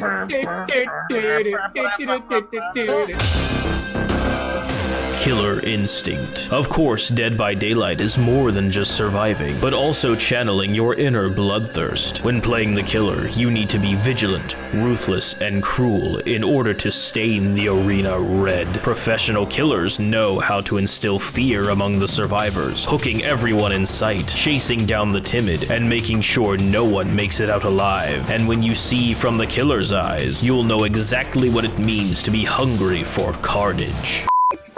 C: Killer Instinct. Of course, Dead by Daylight is more than just surviving, but also channeling your inner bloodthirst. When playing the killer, you need to be vigilant, ruthless, and cruel in order to stain the arena red. Professional killers know how to instill fear among the survivors, hooking everyone in sight, chasing down the timid, and making sure no one makes it out alive. And when you see from the killer's eyes, you'll know exactly what it means to be hungry for carnage.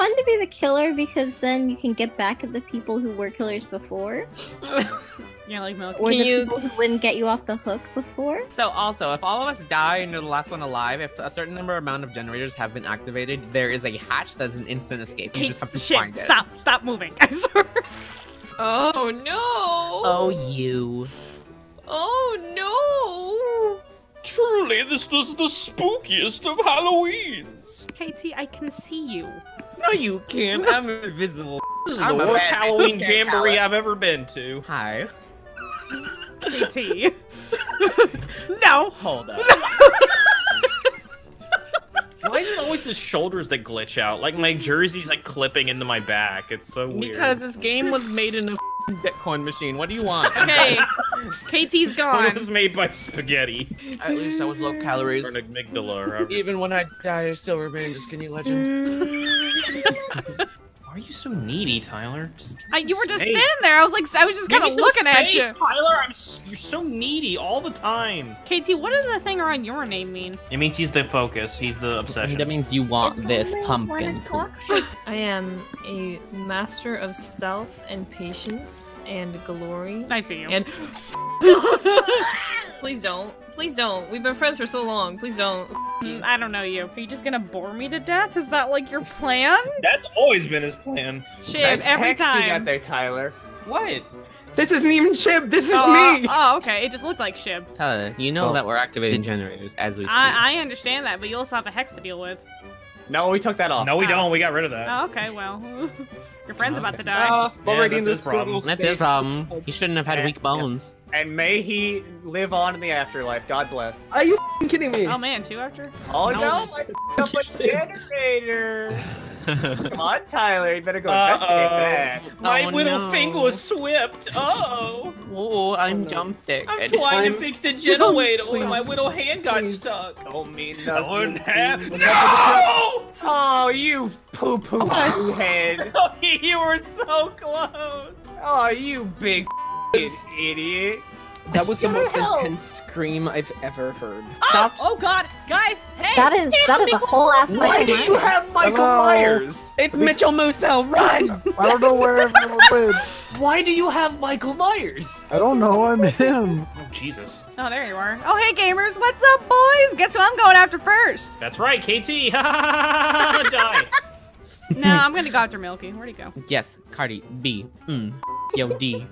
G: It's fun to be the killer because then you can get back at the people who were killers before, *laughs*
A: Yeah, like milk.
G: or
D: Can
G: the
D: you-
G: people who wouldn't get you off the hook before.
E: So also, if all of us die and you're the last one alive, if a certain number amount of generators have been activated, there is a hatch that's an instant escape. You
A: Kate,
E: just have to
A: shit,
E: find it.
A: stop, stop moving. *laughs* I swear.
D: Oh no!
E: Oh, you.
D: Oh no!
C: Truly, this is the spookiest of Halloweens.
A: Katie, I can see you.
E: No, you can't. I'm invisible. *laughs*
F: This is
E: I'm
F: the worst
E: bad
F: Halloween
E: bitch,
F: jamboree
E: Alex.
F: I've ever been to.
E: Hi.
A: KT. *laughs* no.
E: Hold up. *laughs*
F: Why is it always the shoulders that glitch out? Like my jersey's like clipping into my back. It's so weird.
E: Because this game was made in a Bitcoin machine. What do you want?
A: Okay. *laughs* KT's gone.
F: was made by spaghetti.
M: At least that was low calories.
F: Or an amygdala. Or
M: Even when I died, I still remained a skinny legend. *laughs*
F: Why are you so needy, Tyler? Just
A: I, you
F: some
A: were just
F: space.
A: standing there. I was like, I was just kind of
F: some
A: looking at you.
F: Tyler. I'm, you're so needy all the time.
A: KT, what does the thing around your name mean?
F: It means he's the focus. He's the obsession.
E: That means you want
G: It's
E: this pumpkin. *laughs*
D: I am a master of stealth and patience and glory.
A: I see you.
D: And *laughs* please don't, please don't. We've been friends for so long. Please don't.
A: Mm, I don't know you. Are you just gonna bore me to death? Is that like your plan?
F: That's always been his plan.
A: Shit,
I: Nice
A: every
I: hex you got
A: time.
I: there, Tyler.
F: What?
E: This isn't even Shib. This is
A: Oh,
E: me.
A: oh, okay. It just looked like Shib.
E: Tyler, you know
H: Well,
E: that we're activating generators as we speak.
A: I, I understand that, but you also have a hex to deal with.
I: No, we took that off.
F: No, we don't. We got rid of that.
A: Oh, okay, well. *laughs* Your friend's about to die.
I: Uh,
F: Yeah,
I: already
F: that's his problem.
I: little
E: That's his problem. He shouldn't have had
I: Yeah.
E: weak bones.
I: And may he live on in the afterlife. God bless.
E: Are you kidding me?
A: Oh man, two after?
I: Oh
A: No.
I: no, my up a *laughs* generator. Come on, Tyler, you better go investigate
F: Uh-oh.
I: that.
F: My
E: Oh,
F: little
E: no.
F: finger was swept. Oh,
E: Oh, I'm jump sick.
F: I'm trying to fix the generator, so my little hand got
E: Please.
F: stuck.
I: Don't mean
F: I
I: nothing.
F: wouldn't have.
I: No! *laughs*
F: No!
I: Oh, you poo poo oh, shoe head. *laughs*
F: Oh, you were so close.
I: Oh, you big *laughs* idiot.
M: That was the most
G: the hell.
M: intense scream I've ever heard.
D: Oh, Stop! Oh God, guys! Hey!
G: That is that is a whole ass
I: Why do you have Michael
H: Hello?
I: Myers?
E: It's Mitchell Musso. Run!
H: I don't know where everyone went.
I: Why do you have Michael Myers?
H: I don't know. I'm him.
F: Oh Jesus.
A: Oh, there you are. Oh, hey, gamers. What's up, boys? Guess who I'm going after first?
F: That's right, KT. *laughs* Die.
A: No, I'm going to go after Milky. Where'd he go?
E: yes, Cardi B. Mm. Yo D.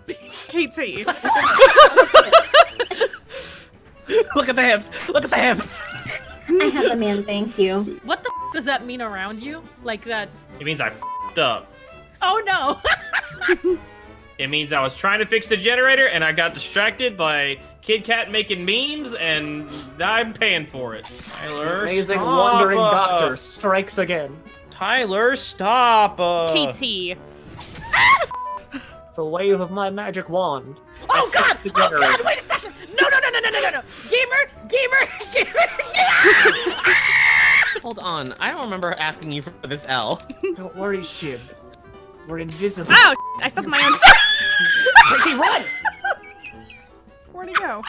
A: KT. *laughs*
E: Look at the hips. Look at the hips.
G: I have a man, thank you.
D: What the f- does that mean around you? Like that?
F: It means I f***ed up.
D: Oh no! *laughs*
F: It means I was trying to fix the generator and I got distracted by Kid Kat making memes, and I'm paying for it. Tyler,
I: Amazing
F: stop,
I: wandering doctor strikes again.
F: Tyler, stop. Uh,
A: KT. *laughs*
I: The wave of my magic wand.
D: Oh god!
I: the
D: Oh god!
I: generator.
D: Wait a second! No no no no no no no no! Gamer! Gamer! *laughs* Gamer!
E: Hold on, I don't remember asking you for this L. *laughs*
I: Don't worry, Shib. We're invisible.
A: Ow! I stepped on my own.
I: Ricky, run!
A: Where'd he go?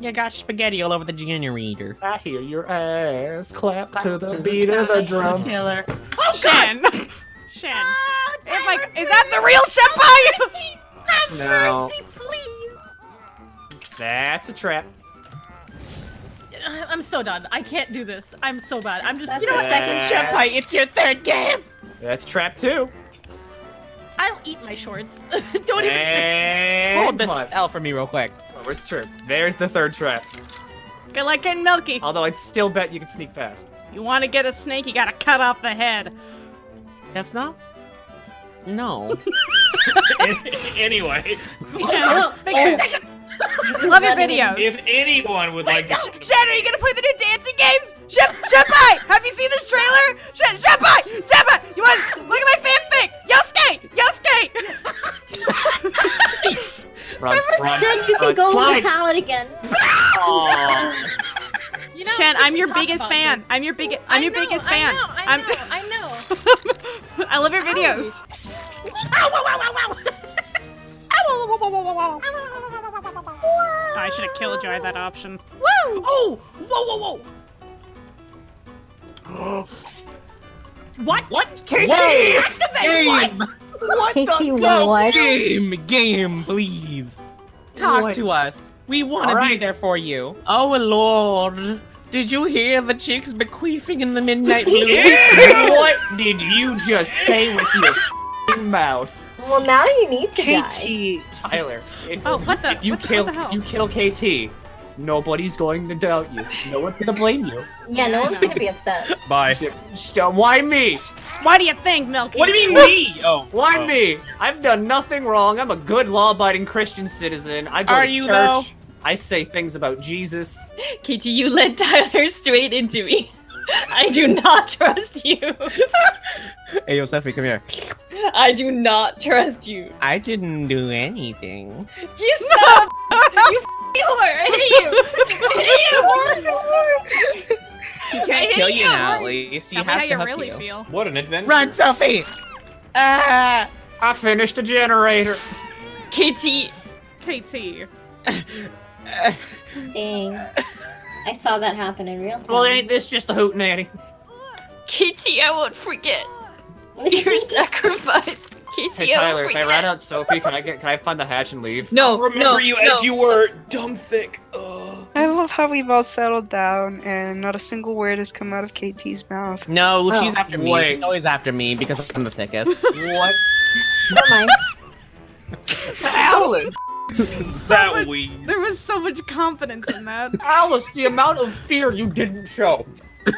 E: You got spaghetti all over the generator.
I: I hear your ass clap to the beat of the drum.
E: Killer.
A: Oh, Shen. *laughs* Shen. Oh, if like, is that the real senpai?
I: No.
D: Mercy, please!
I: That's a trap.
D: I'm so done. I can't do this. I'm so bad. I'm just.
G: That's
D: you know
G: the
D: what?
G: second
E: Senpai, it's your third game!
I: That's trap two.
D: I'll eat my shorts. *laughs* Don't even touch.
I: And
E: Hold this
I: what?
E: L for me real quick.
I: Oh, where's the trap? There's the third trap.
A: Good luck getting milky.
I: Although I'd still bet you could sneak past.
A: You want to get a snake, you gotta cut off the head.
E: That's not. No. *laughs* *laughs*
F: anyway,
A: Shen, big fan. *laughs* Love your videos.
F: if anyone would like to,
A: Shen, are you gonna play the new dancing games? Shep, Shenpai, have you seen this trailer? Shen, Shenpai, Shenpai, you want look at my fanfic? Yosuke, Yosuke. *laughs*
I: Run, run,
G: Shen, you can
I: run,
G: go with
I: slide.
G: the palette again. *laughs*
I: Aw.
D: You know,
A: Shen, I'm your biggest fan.
D: this.
A: I'm your big,
D: I
A: I'm your
D: know,
A: biggest
D: I
A: fan.
D: know, I know, I know.
A: I love your videos.
D: Ow! Wow! Wow! Wow! Wow! Ow! Wow! Wow! Wow! Wow! Wow!
A: I should have killed you. I had that option.
D: Woo! Oh! Whoa! Whoa! Whoa! *gasps* what?
E: What?
I: KT!
E: Game!
I: What
G: KT
I: the
G: won what?
E: Game! Game, please! Talk
I: What?
E: to us. We want to
I: All
E: be
I: right.
E: there for you. Oh, lord. Did you hear the chicks bequeathing in the midnight *laughs* blue?
I: what did you just say with your *laughs* mouth?
G: Well, now you need to die.
K: KT.
I: Tyler, if,
A: Oh, what the?
I: if you
A: what
I: kill
A: the hell?
I: if you kill KT, nobody's going to doubt you. No one's gonna blame you.
G: Yeah, no one's gonna be *laughs* upset.
F: bye.
I: Sh- sh- Why me?
A: Why do you think, Milky?
F: What do you mean me? *laughs* Oh,
I: Why
F: oh.
I: me? I've done nothing wrong. I'm a good, law-abiding Christian citizen. I go
E: Are
I: to
E: you,
I: church.
E: though?
I: I say things about Jesus.
D: KT, you led Tyler *laughs* straight into me. I do not trust you. *laughs*
E: Hey, yo, Sophie, come here.
D: I do not trust you.
E: I didn't do anything.
D: You suck. you f***ing whore. I hate you. I hate you! *laughs* *laughs*
E: She
D: I
E: can't kill you
D: you.
E: now, at least. She
A: Tell me
E: has
A: how
E: to
A: you
E: hook
A: really
E: you.
A: feel.
F: What an adventure!
E: Run, Sophie! Ah!
I: I finished the generator.
D: Katie.
A: KT.
G: Dang. I saw that happen in real time.
I: Well, ain't this just a hootenanny?
D: Katie, I won't forget *laughs* your sacrifice. Katie,
I: Hey
D: I
I: Tyler,
D: won't
I: if I
D: forget.
I: rat out Sophie, can I get can I find the hatch and leave?
D: No,
F: Remember
D: no,
F: you
D: no.
F: as you were, dumb thick. Ugh.
K: I love how we've all settled down and not a single word has come out of KT's mouth.
E: No,
G: Oh,
E: she's after me.
I: wait.
E: She's always after me because I'm the thickest. *laughs*
I: What?
G: Never mind. *laughs*
I: Alan! *laughs*
F: that we.
A: There was so much confidence in that.
I: Alice, the amount of fear you didn't show. *laughs*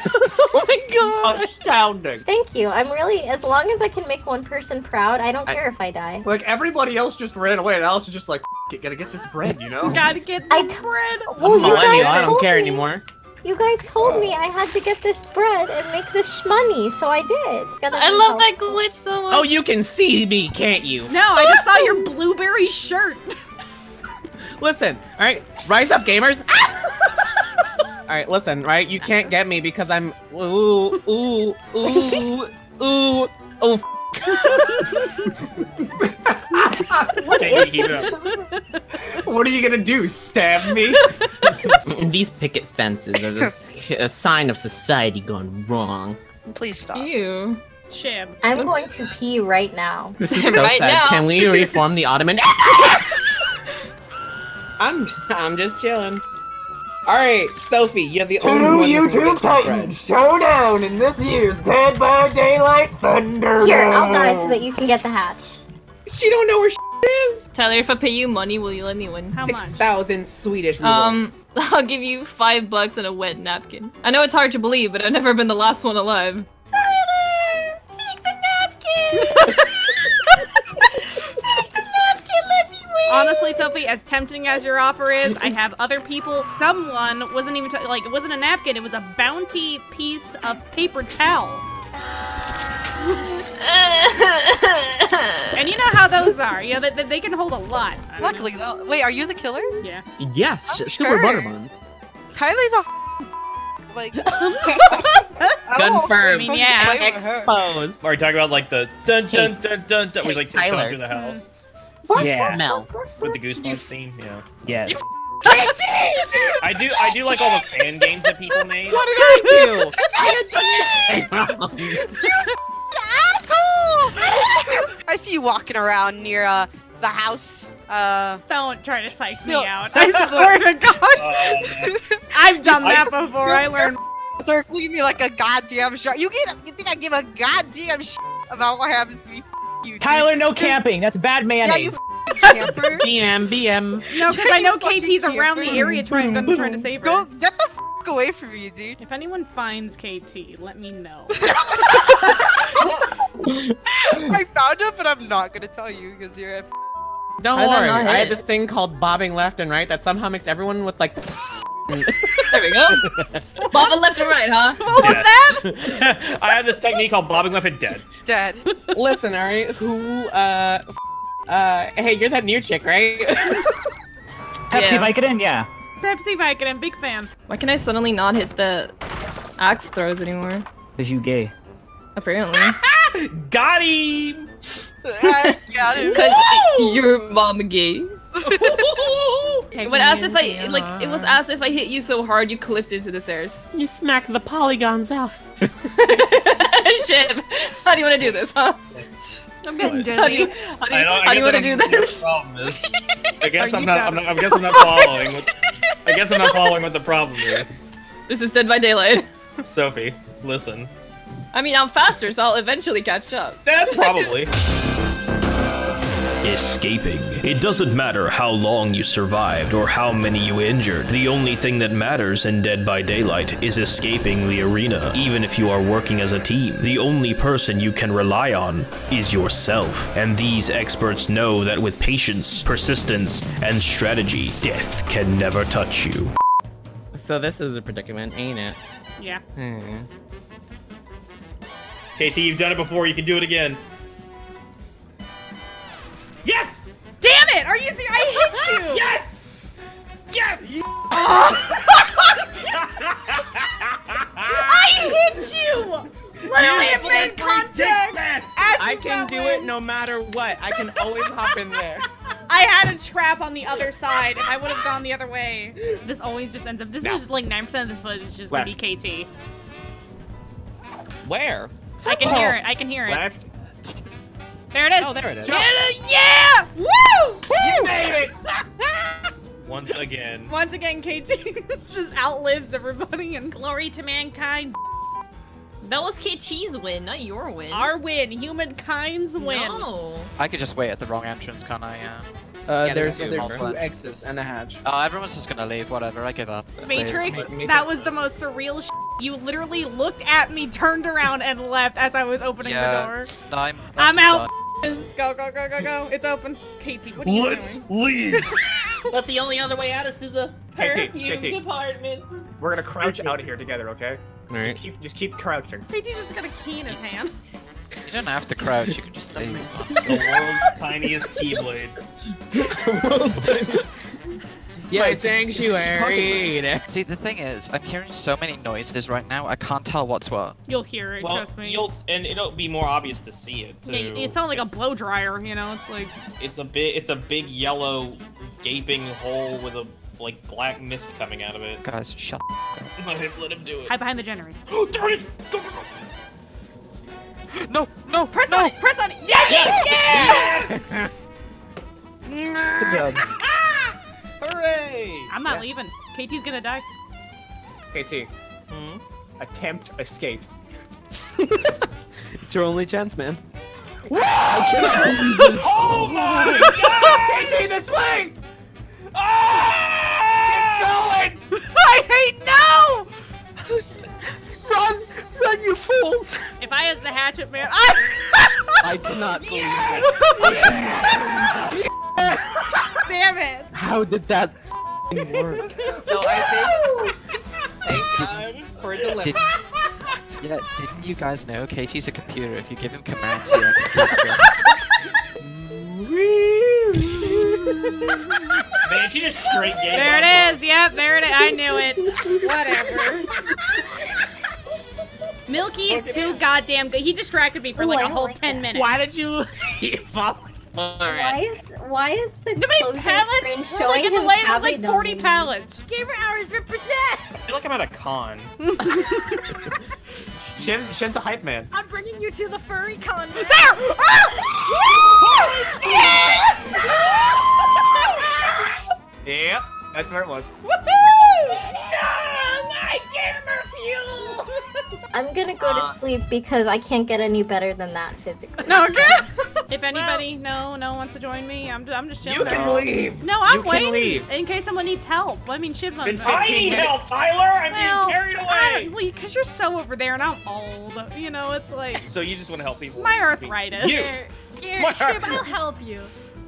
D: Oh my god.
I: Astounding.
G: Thank you. I'm really, as long as I can make one person proud, I don't
E: I-
G: care if I die.
I: Like everybody else just ran away, and Alice is just like, "F- it, gotta get this bread, you know?
A: Gotta get
G: I
A: this
G: t-
A: bread.
E: I'm
G: Well,
E: a
G: you
E: millennial.
G: guys
E: I don't care
G: me-
E: anymore.
G: You guys told me I had to get this bread and make this shmoney, so I did. Gotta
D: I
G: be
D: love that
G: helpful.
D: glitch so oh, much.
E: Oh, you can see me, can't you?
A: No, I just saw your blueberry shirt. *laughs*
E: Listen, alright? Rise up, gamers! *laughs* alright, listen, right? You can't get me because I'm. Ooh, ooh, ooh, ooh, ooh.
G: What
F: Can't
G: is
F: keep
G: this?
I: What are you gonna do? Stab me? *laughs*
E: These picket fences are the- a sign of society gone wrong.
K: Please stop.
D: Ew.
A: Shib.
G: I'm going to pee right now.
E: This is *laughs* so
D: Right
E: sad.
D: now.
E: Can we reform the Ottoman? I'm I'm just chilling. All right, Sophie, you're the only one who can get this bread.
I: showdown in this year's Dead by Daylight Thunder.
G: Here, I'll die so that you can get the hatch.
E: She don't know where she is.
D: Tyler, if I pay you money, will you let me win?
A: How
E: Six
A: much?
E: thousand Swedish rubles.
D: Um, *laughs* I'll give you five bucks and a wet napkin. I know it's hard to believe, but I've never been the last one alive. Tyler, take the napkin. *laughs* take the napkin. Let me win.
A: Honestly, honestly, Sophie, as tempting as your offer is, I have other people. Someone wasn't even t- like it wasn't a napkin; it was a bounty piece of paper towel. and you know how those are. You know that they, they can hold a lot. I mean,
K: Luckily, though. Wait, are you the killer?
A: Yeah.
E: Yes,
K: I'm
E: super
K: sure.
E: butter buns.
K: Tyler's a like. *laughs*
E: Confirmed.
A: I mean, yeah.
E: Exposed.
F: Are you talking about like the dun dun dun dun dun?
E: Hey,
F: We like
E: Tyler.
F: Tyler. through the house mm.
L: Yeah.
E: Mel.
F: with the Goosebumps theme. Yeah.
L: Yes. *laughs*
F: I do. I do like all the fan games that people made.
E: What did I do? *laughs* I didn't do
K: asshole! *laughs* I see you walking around near uh, the house. Uh,
A: Don't try to psych
K: Still-
A: me out. I swear to God,
F: Uh,
A: I've done
F: I-
A: that before. I learned.
K: circling me like a goddamn shark. You get? You think I give a goddamn shit about what happens to me? F- You, dude.
L: Tyler, no camping. That's bad
K: Yeah,
L: mayonnaise.
K: you f- camper. *laughs*
E: BM, BM.
A: No, because I *laughs* know
K: You fucking
A: KT's around the area trying to trying to save her.
K: Go get the f- away from me, dude.
A: If anyone finds KT, let me know. *laughs*
K: I found him, but I'm not gonna tell you because you're a. F-
E: Don't
D: How'd
E: worry. I had this thing called bobbing left and right that somehow makes everyone with like.
D: There we go. Bobbing left and right, huh?
A: What was that? *laughs*
F: I have this technique called bobbing left and dead.
K: dead.
E: Listen, alright, who, uh, f- uh, hey, you're that new chick, right? *laughs*
L: Pepsi
D: Yeah.
L: Vicodin, yeah.
A: Pepsi Vicodin, big fan.
D: Why can I suddenly not hit the axe throws anymore?
L: Cause you gay.
D: Apparently. *laughs*
F: Got him.
K: I got him.
D: Because your mom gay. But as if I like it was as if I hit you so hard you clipped into the stairs.
E: you smack the polygons out. *laughs*
D: Shit. How do you want to do this, huh? *laughs*
A: I'm getting
D: How do you,
A: dizzy.
D: how do you,
F: don't.
D: how do you
F: guess
D: want
F: I
D: to do
F: don't know what
D: this?
F: the problem is. *laughs* I guess I'm not, I'm not. I guess I'm not following. What, I guess I'm not following what the problem is.
D: This is Dead by Daylight.
F: Sophie, listen.
D: I mean, I'm faster, so I'll eventually catch up.
F: That's probably.
C: Escaping. It doesn't matter how long you survived or how many you injured. The only thing that matters in Dead by Daylight is escaping the arena. Even if you are working as a team, the only person you can rely on is yourself. And these experts know that with patience, persistence, and strategy, death can never touch you.
E: So this is a predicament, ain't it?
A: Yeah.
E: Hmm.
F: KT, you've done it before. You can do it again. Yes.
A: Damn it! Are you serious? I hit you! *laughs*
F: Yes. Yes. *laughs*
A: I hit you! Literally, it made contact. As
E: I can
A: fell
E: do it no matter what. I can always hop in there. *laughs*
A: I had a trap on the other side. If I would have gone the other way, this always just ends up. This
E: No.
A: is like 9% of the footage is just gonna be KT.
E: Where?
A: I can hear it. I can hear it.
E: Left.
A: There it is.
E: Oh, there it is.
A: Get? Yeah! Woo!
F: You made it. *laughs* Once again.
A: Once again, KT *laughs* just outlives everybody and glory to mankind.
D: That was KT's win, not your win.
A: Our win, humankind's win.
D: No.
J: I could just wait at the wrong entrance, can't I? Yeah.
M: Uh,
E: Yeah,
M: there's,
J: there's
M: there's
J: multiple
M: two exits and a hatch.
J: Oh, everyone's just gonna leave. Whatever. I give up.
A: Matrix,
E: Wait.
A: that was the most surreal sh You literally looked at me, turned around, and left as I was opening
J: Yeah.
A: the door.
J: No, I'm.
A: I'm out.
J: done.
A: Go, go, go, go, go. It's open. KT, what are you
F: Let's
A: doing?
F: leave. *laughs*
D: But the only other way out is through the
I: KT,
D: perfume
I: KT.
D: department.
I: We're gonna crouch out of here together, okay?
E: All right.
I: Just keep, just keep crouching.
A: KT's just got a key in his hand.
J: You don't have to crouch. You can just leave. *laughs*
F: The world's tiniest keyblade. *laughs*
E: Yeah, My sanctuary. *laughs*
J: See, the thing is, I'm hearing so many noises right now. I can't tell what's what.
A: You'll hear it,
F: Well,
A: trust me.
F: you'll and it'll be more obvious to see it too.
A: Yeah, it sounds like a blow dryer, you know? It's like.
F: It's a big, it's a big yellow, gaping hole with a like black mist coming out of it.
J: Guys, shut. *laughs*
F: Let him, let him do it.
A: Hide behind the generator. *gasps*
F: There it is! Go, go, go!
J: No, no,
A: Press
J: no!
A: on it! Press on it! Yeah, yeah, yeah!
M: Good job. *laughs* Ah!
F: Hooray!
A: I'm not leaving. KT's gonna die.
I: KT,
E: Hmm?
I: attempt escape. *laughs*
M: It's your only chance, man. *laughs*
I: oh my god! KT, this way! Ah! Keep going! *laughs*
A: I hate no!
M: Run! Run, you fools!
A: If I was the hatchet man, I.
M: I cannot believe
A: damn it!
H: How did that work? *laughs*
I: So I think. Thank God for the
J: Did, yeah, didn't you guys know Katie's a computer? If you give him commands, he executes them. *laughs*
F: Man, she just straight gave
A: There
F: up.
A: it is. Yep, there it is. I knew it. Whatever. *laughs* Milky is too goddamn good. He distracted me for
G: Ooh,
A: like a whole
G: like
A: 10
G: that.
A: minutes.
E: Why did you fall for
G: Why
E: it?
G: is why is the
A: How many pallets? We're
G: showing
A: like in the
G: him
A: way like 40
G: numbers?
A: pallets. Gamer hours represent.
F: I feel like I'm at a con. *laughs*
I: Shin, Shin's a hype man.
N: I'm bringing you to the furry con.
A: There! Ah!
I: Yep, *laughs* that's where it was.
G: I'm gonna go
I: Uh,
G: to sleep because I can't get any better than that physically.
A: No, okay. *laughs* if anybody, no, no one wants to join me, I'm, I'm just chilling.
I: You can leave.
A: No, I'm
I: You can
A: waiting
I: leave.
A: in case someone needs help. I mean, shit's on
I: been
A: fire.
F: I need help, Tyler! I'm
A: Well,
F: being carried away!
A: Well, because you're so over there and I'm old. You know, it's like
F: So you just want to help people?
A: my arthritis.
F: You!
N: Here, here, Shib, I'll help you.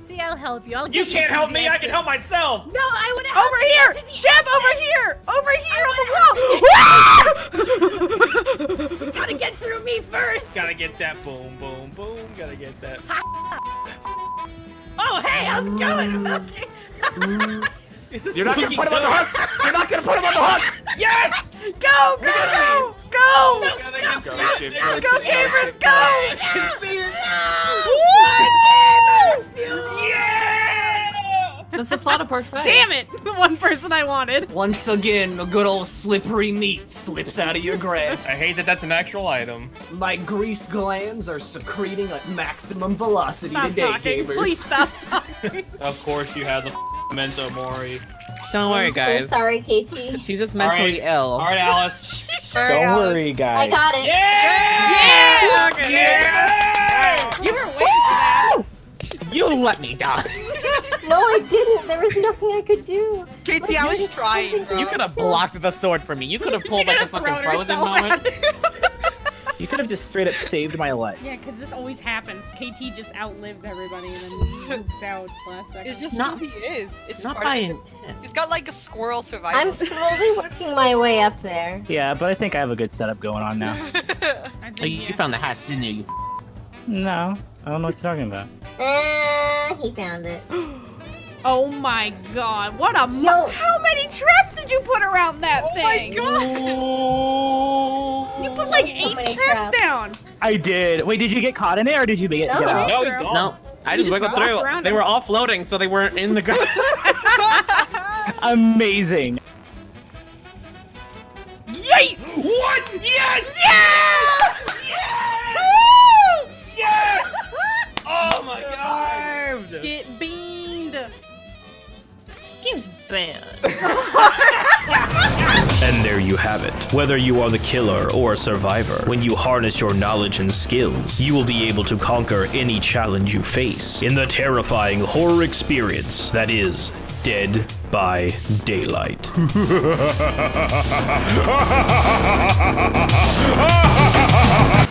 N: See, I'll help you. I'll
F: You
N: get
F: can't
N: to
F: help
N: the
F: me, I can help myself!
N: No, I would help
A: Over here!
N: to the
A: Jeb, over here! Over here on the wall! Ah!
N: Gotta get through me first.
F: Gotta get that boom, boom, boom. Gotta get that. *laughs*
N: Oh, hey, how's it going? *laughs* *laughs* Milky?
F: It's a
I: You're not gonna put him on the hook. You're not gonna put him on the hook. *laughs*
F: Yes!
A: Go, go, go! Go!
F: Gotta get
I: Go,
F: that-
I: Shib,
F: that-
I: go,
A: Go, gamers, go!
F: Yeah!
D: That's the plot of part five.
A: Damn it! The one person I wanted.
I: Once again, a good old slippery meat slips out of your grasp.
F: I hate that that's an actual item.
I: My grease glands are secreting at maximum velocity
A: Stop
I: today,
A: talking.
I: gamers.
A: Please stop *laughs* talking.
F: Of course you have the memento mori.
E: Don't worry,
G: I'm so
E: guys.
G: sorry, Katie.
E: She's just mentally ill.
F: Alright, Alice. *laughs*
L: Don't worry, guys.
G: I got it.
A: Yeah! Okay.
F: Yeah!
A: You were waiting for that.
E: You let me die. *laughs*
G: No, I didn't. There was nothing I could do.
K: Katie, I was trying, bro.
E: You could have blocked the sword for me. You could have pulled like a fucking frozen moment. *laughs*
L: You could have just straight up saved my life.
A: Yeah, because this always happens. KT just outlives everybody and then zoops *laughs* out last second.
K: It's just
E: Not-
K: who he is. It's
E: Not
K: part
E: by
K: of his-
E: intent.
K: He's got like a squirrel survival.
G: I'm slowly *laughs* working my way up there.
L: Yeah, but I think I have a good setup going on now. *laughs*
A: I
E: Oh,
A: think,
E: you, you
A: yeah.
E: found the hatch, didn't you? you
L: No, I don't know what you're talking about.
G: Uh, he found it. *gasps* *gasps* *gasps*
A: Oh my god, what a mo-
G: Yo.
A: How many traps did you put around that
K: oh
A: thing?
K: my god!
A: You put like eight
G: many
A: traps,
G: traps.
A: down.
L: I did. Wait, did you get caught in it or did you get,
G: No.
L: get out?
F: No, he's gone.
E: No, I just
A: just
E: wiggled through. They
A: him.
E: were all floating, so they weren't in the ground. *laughs*
L: Amazing.
A: Yay!
F: What? Yes!
A: Yeah!
F: Yes! Yes! *laughs* Oh my god!
A: Get beamed.
D: Game's bad.
C: And there you have it. Whether you are the killer or a survivor, when you harness your knowledge and skills, you will be able to conquer any challenge you face in the terrifying horror experience that is Dead by Daylight. *laughs*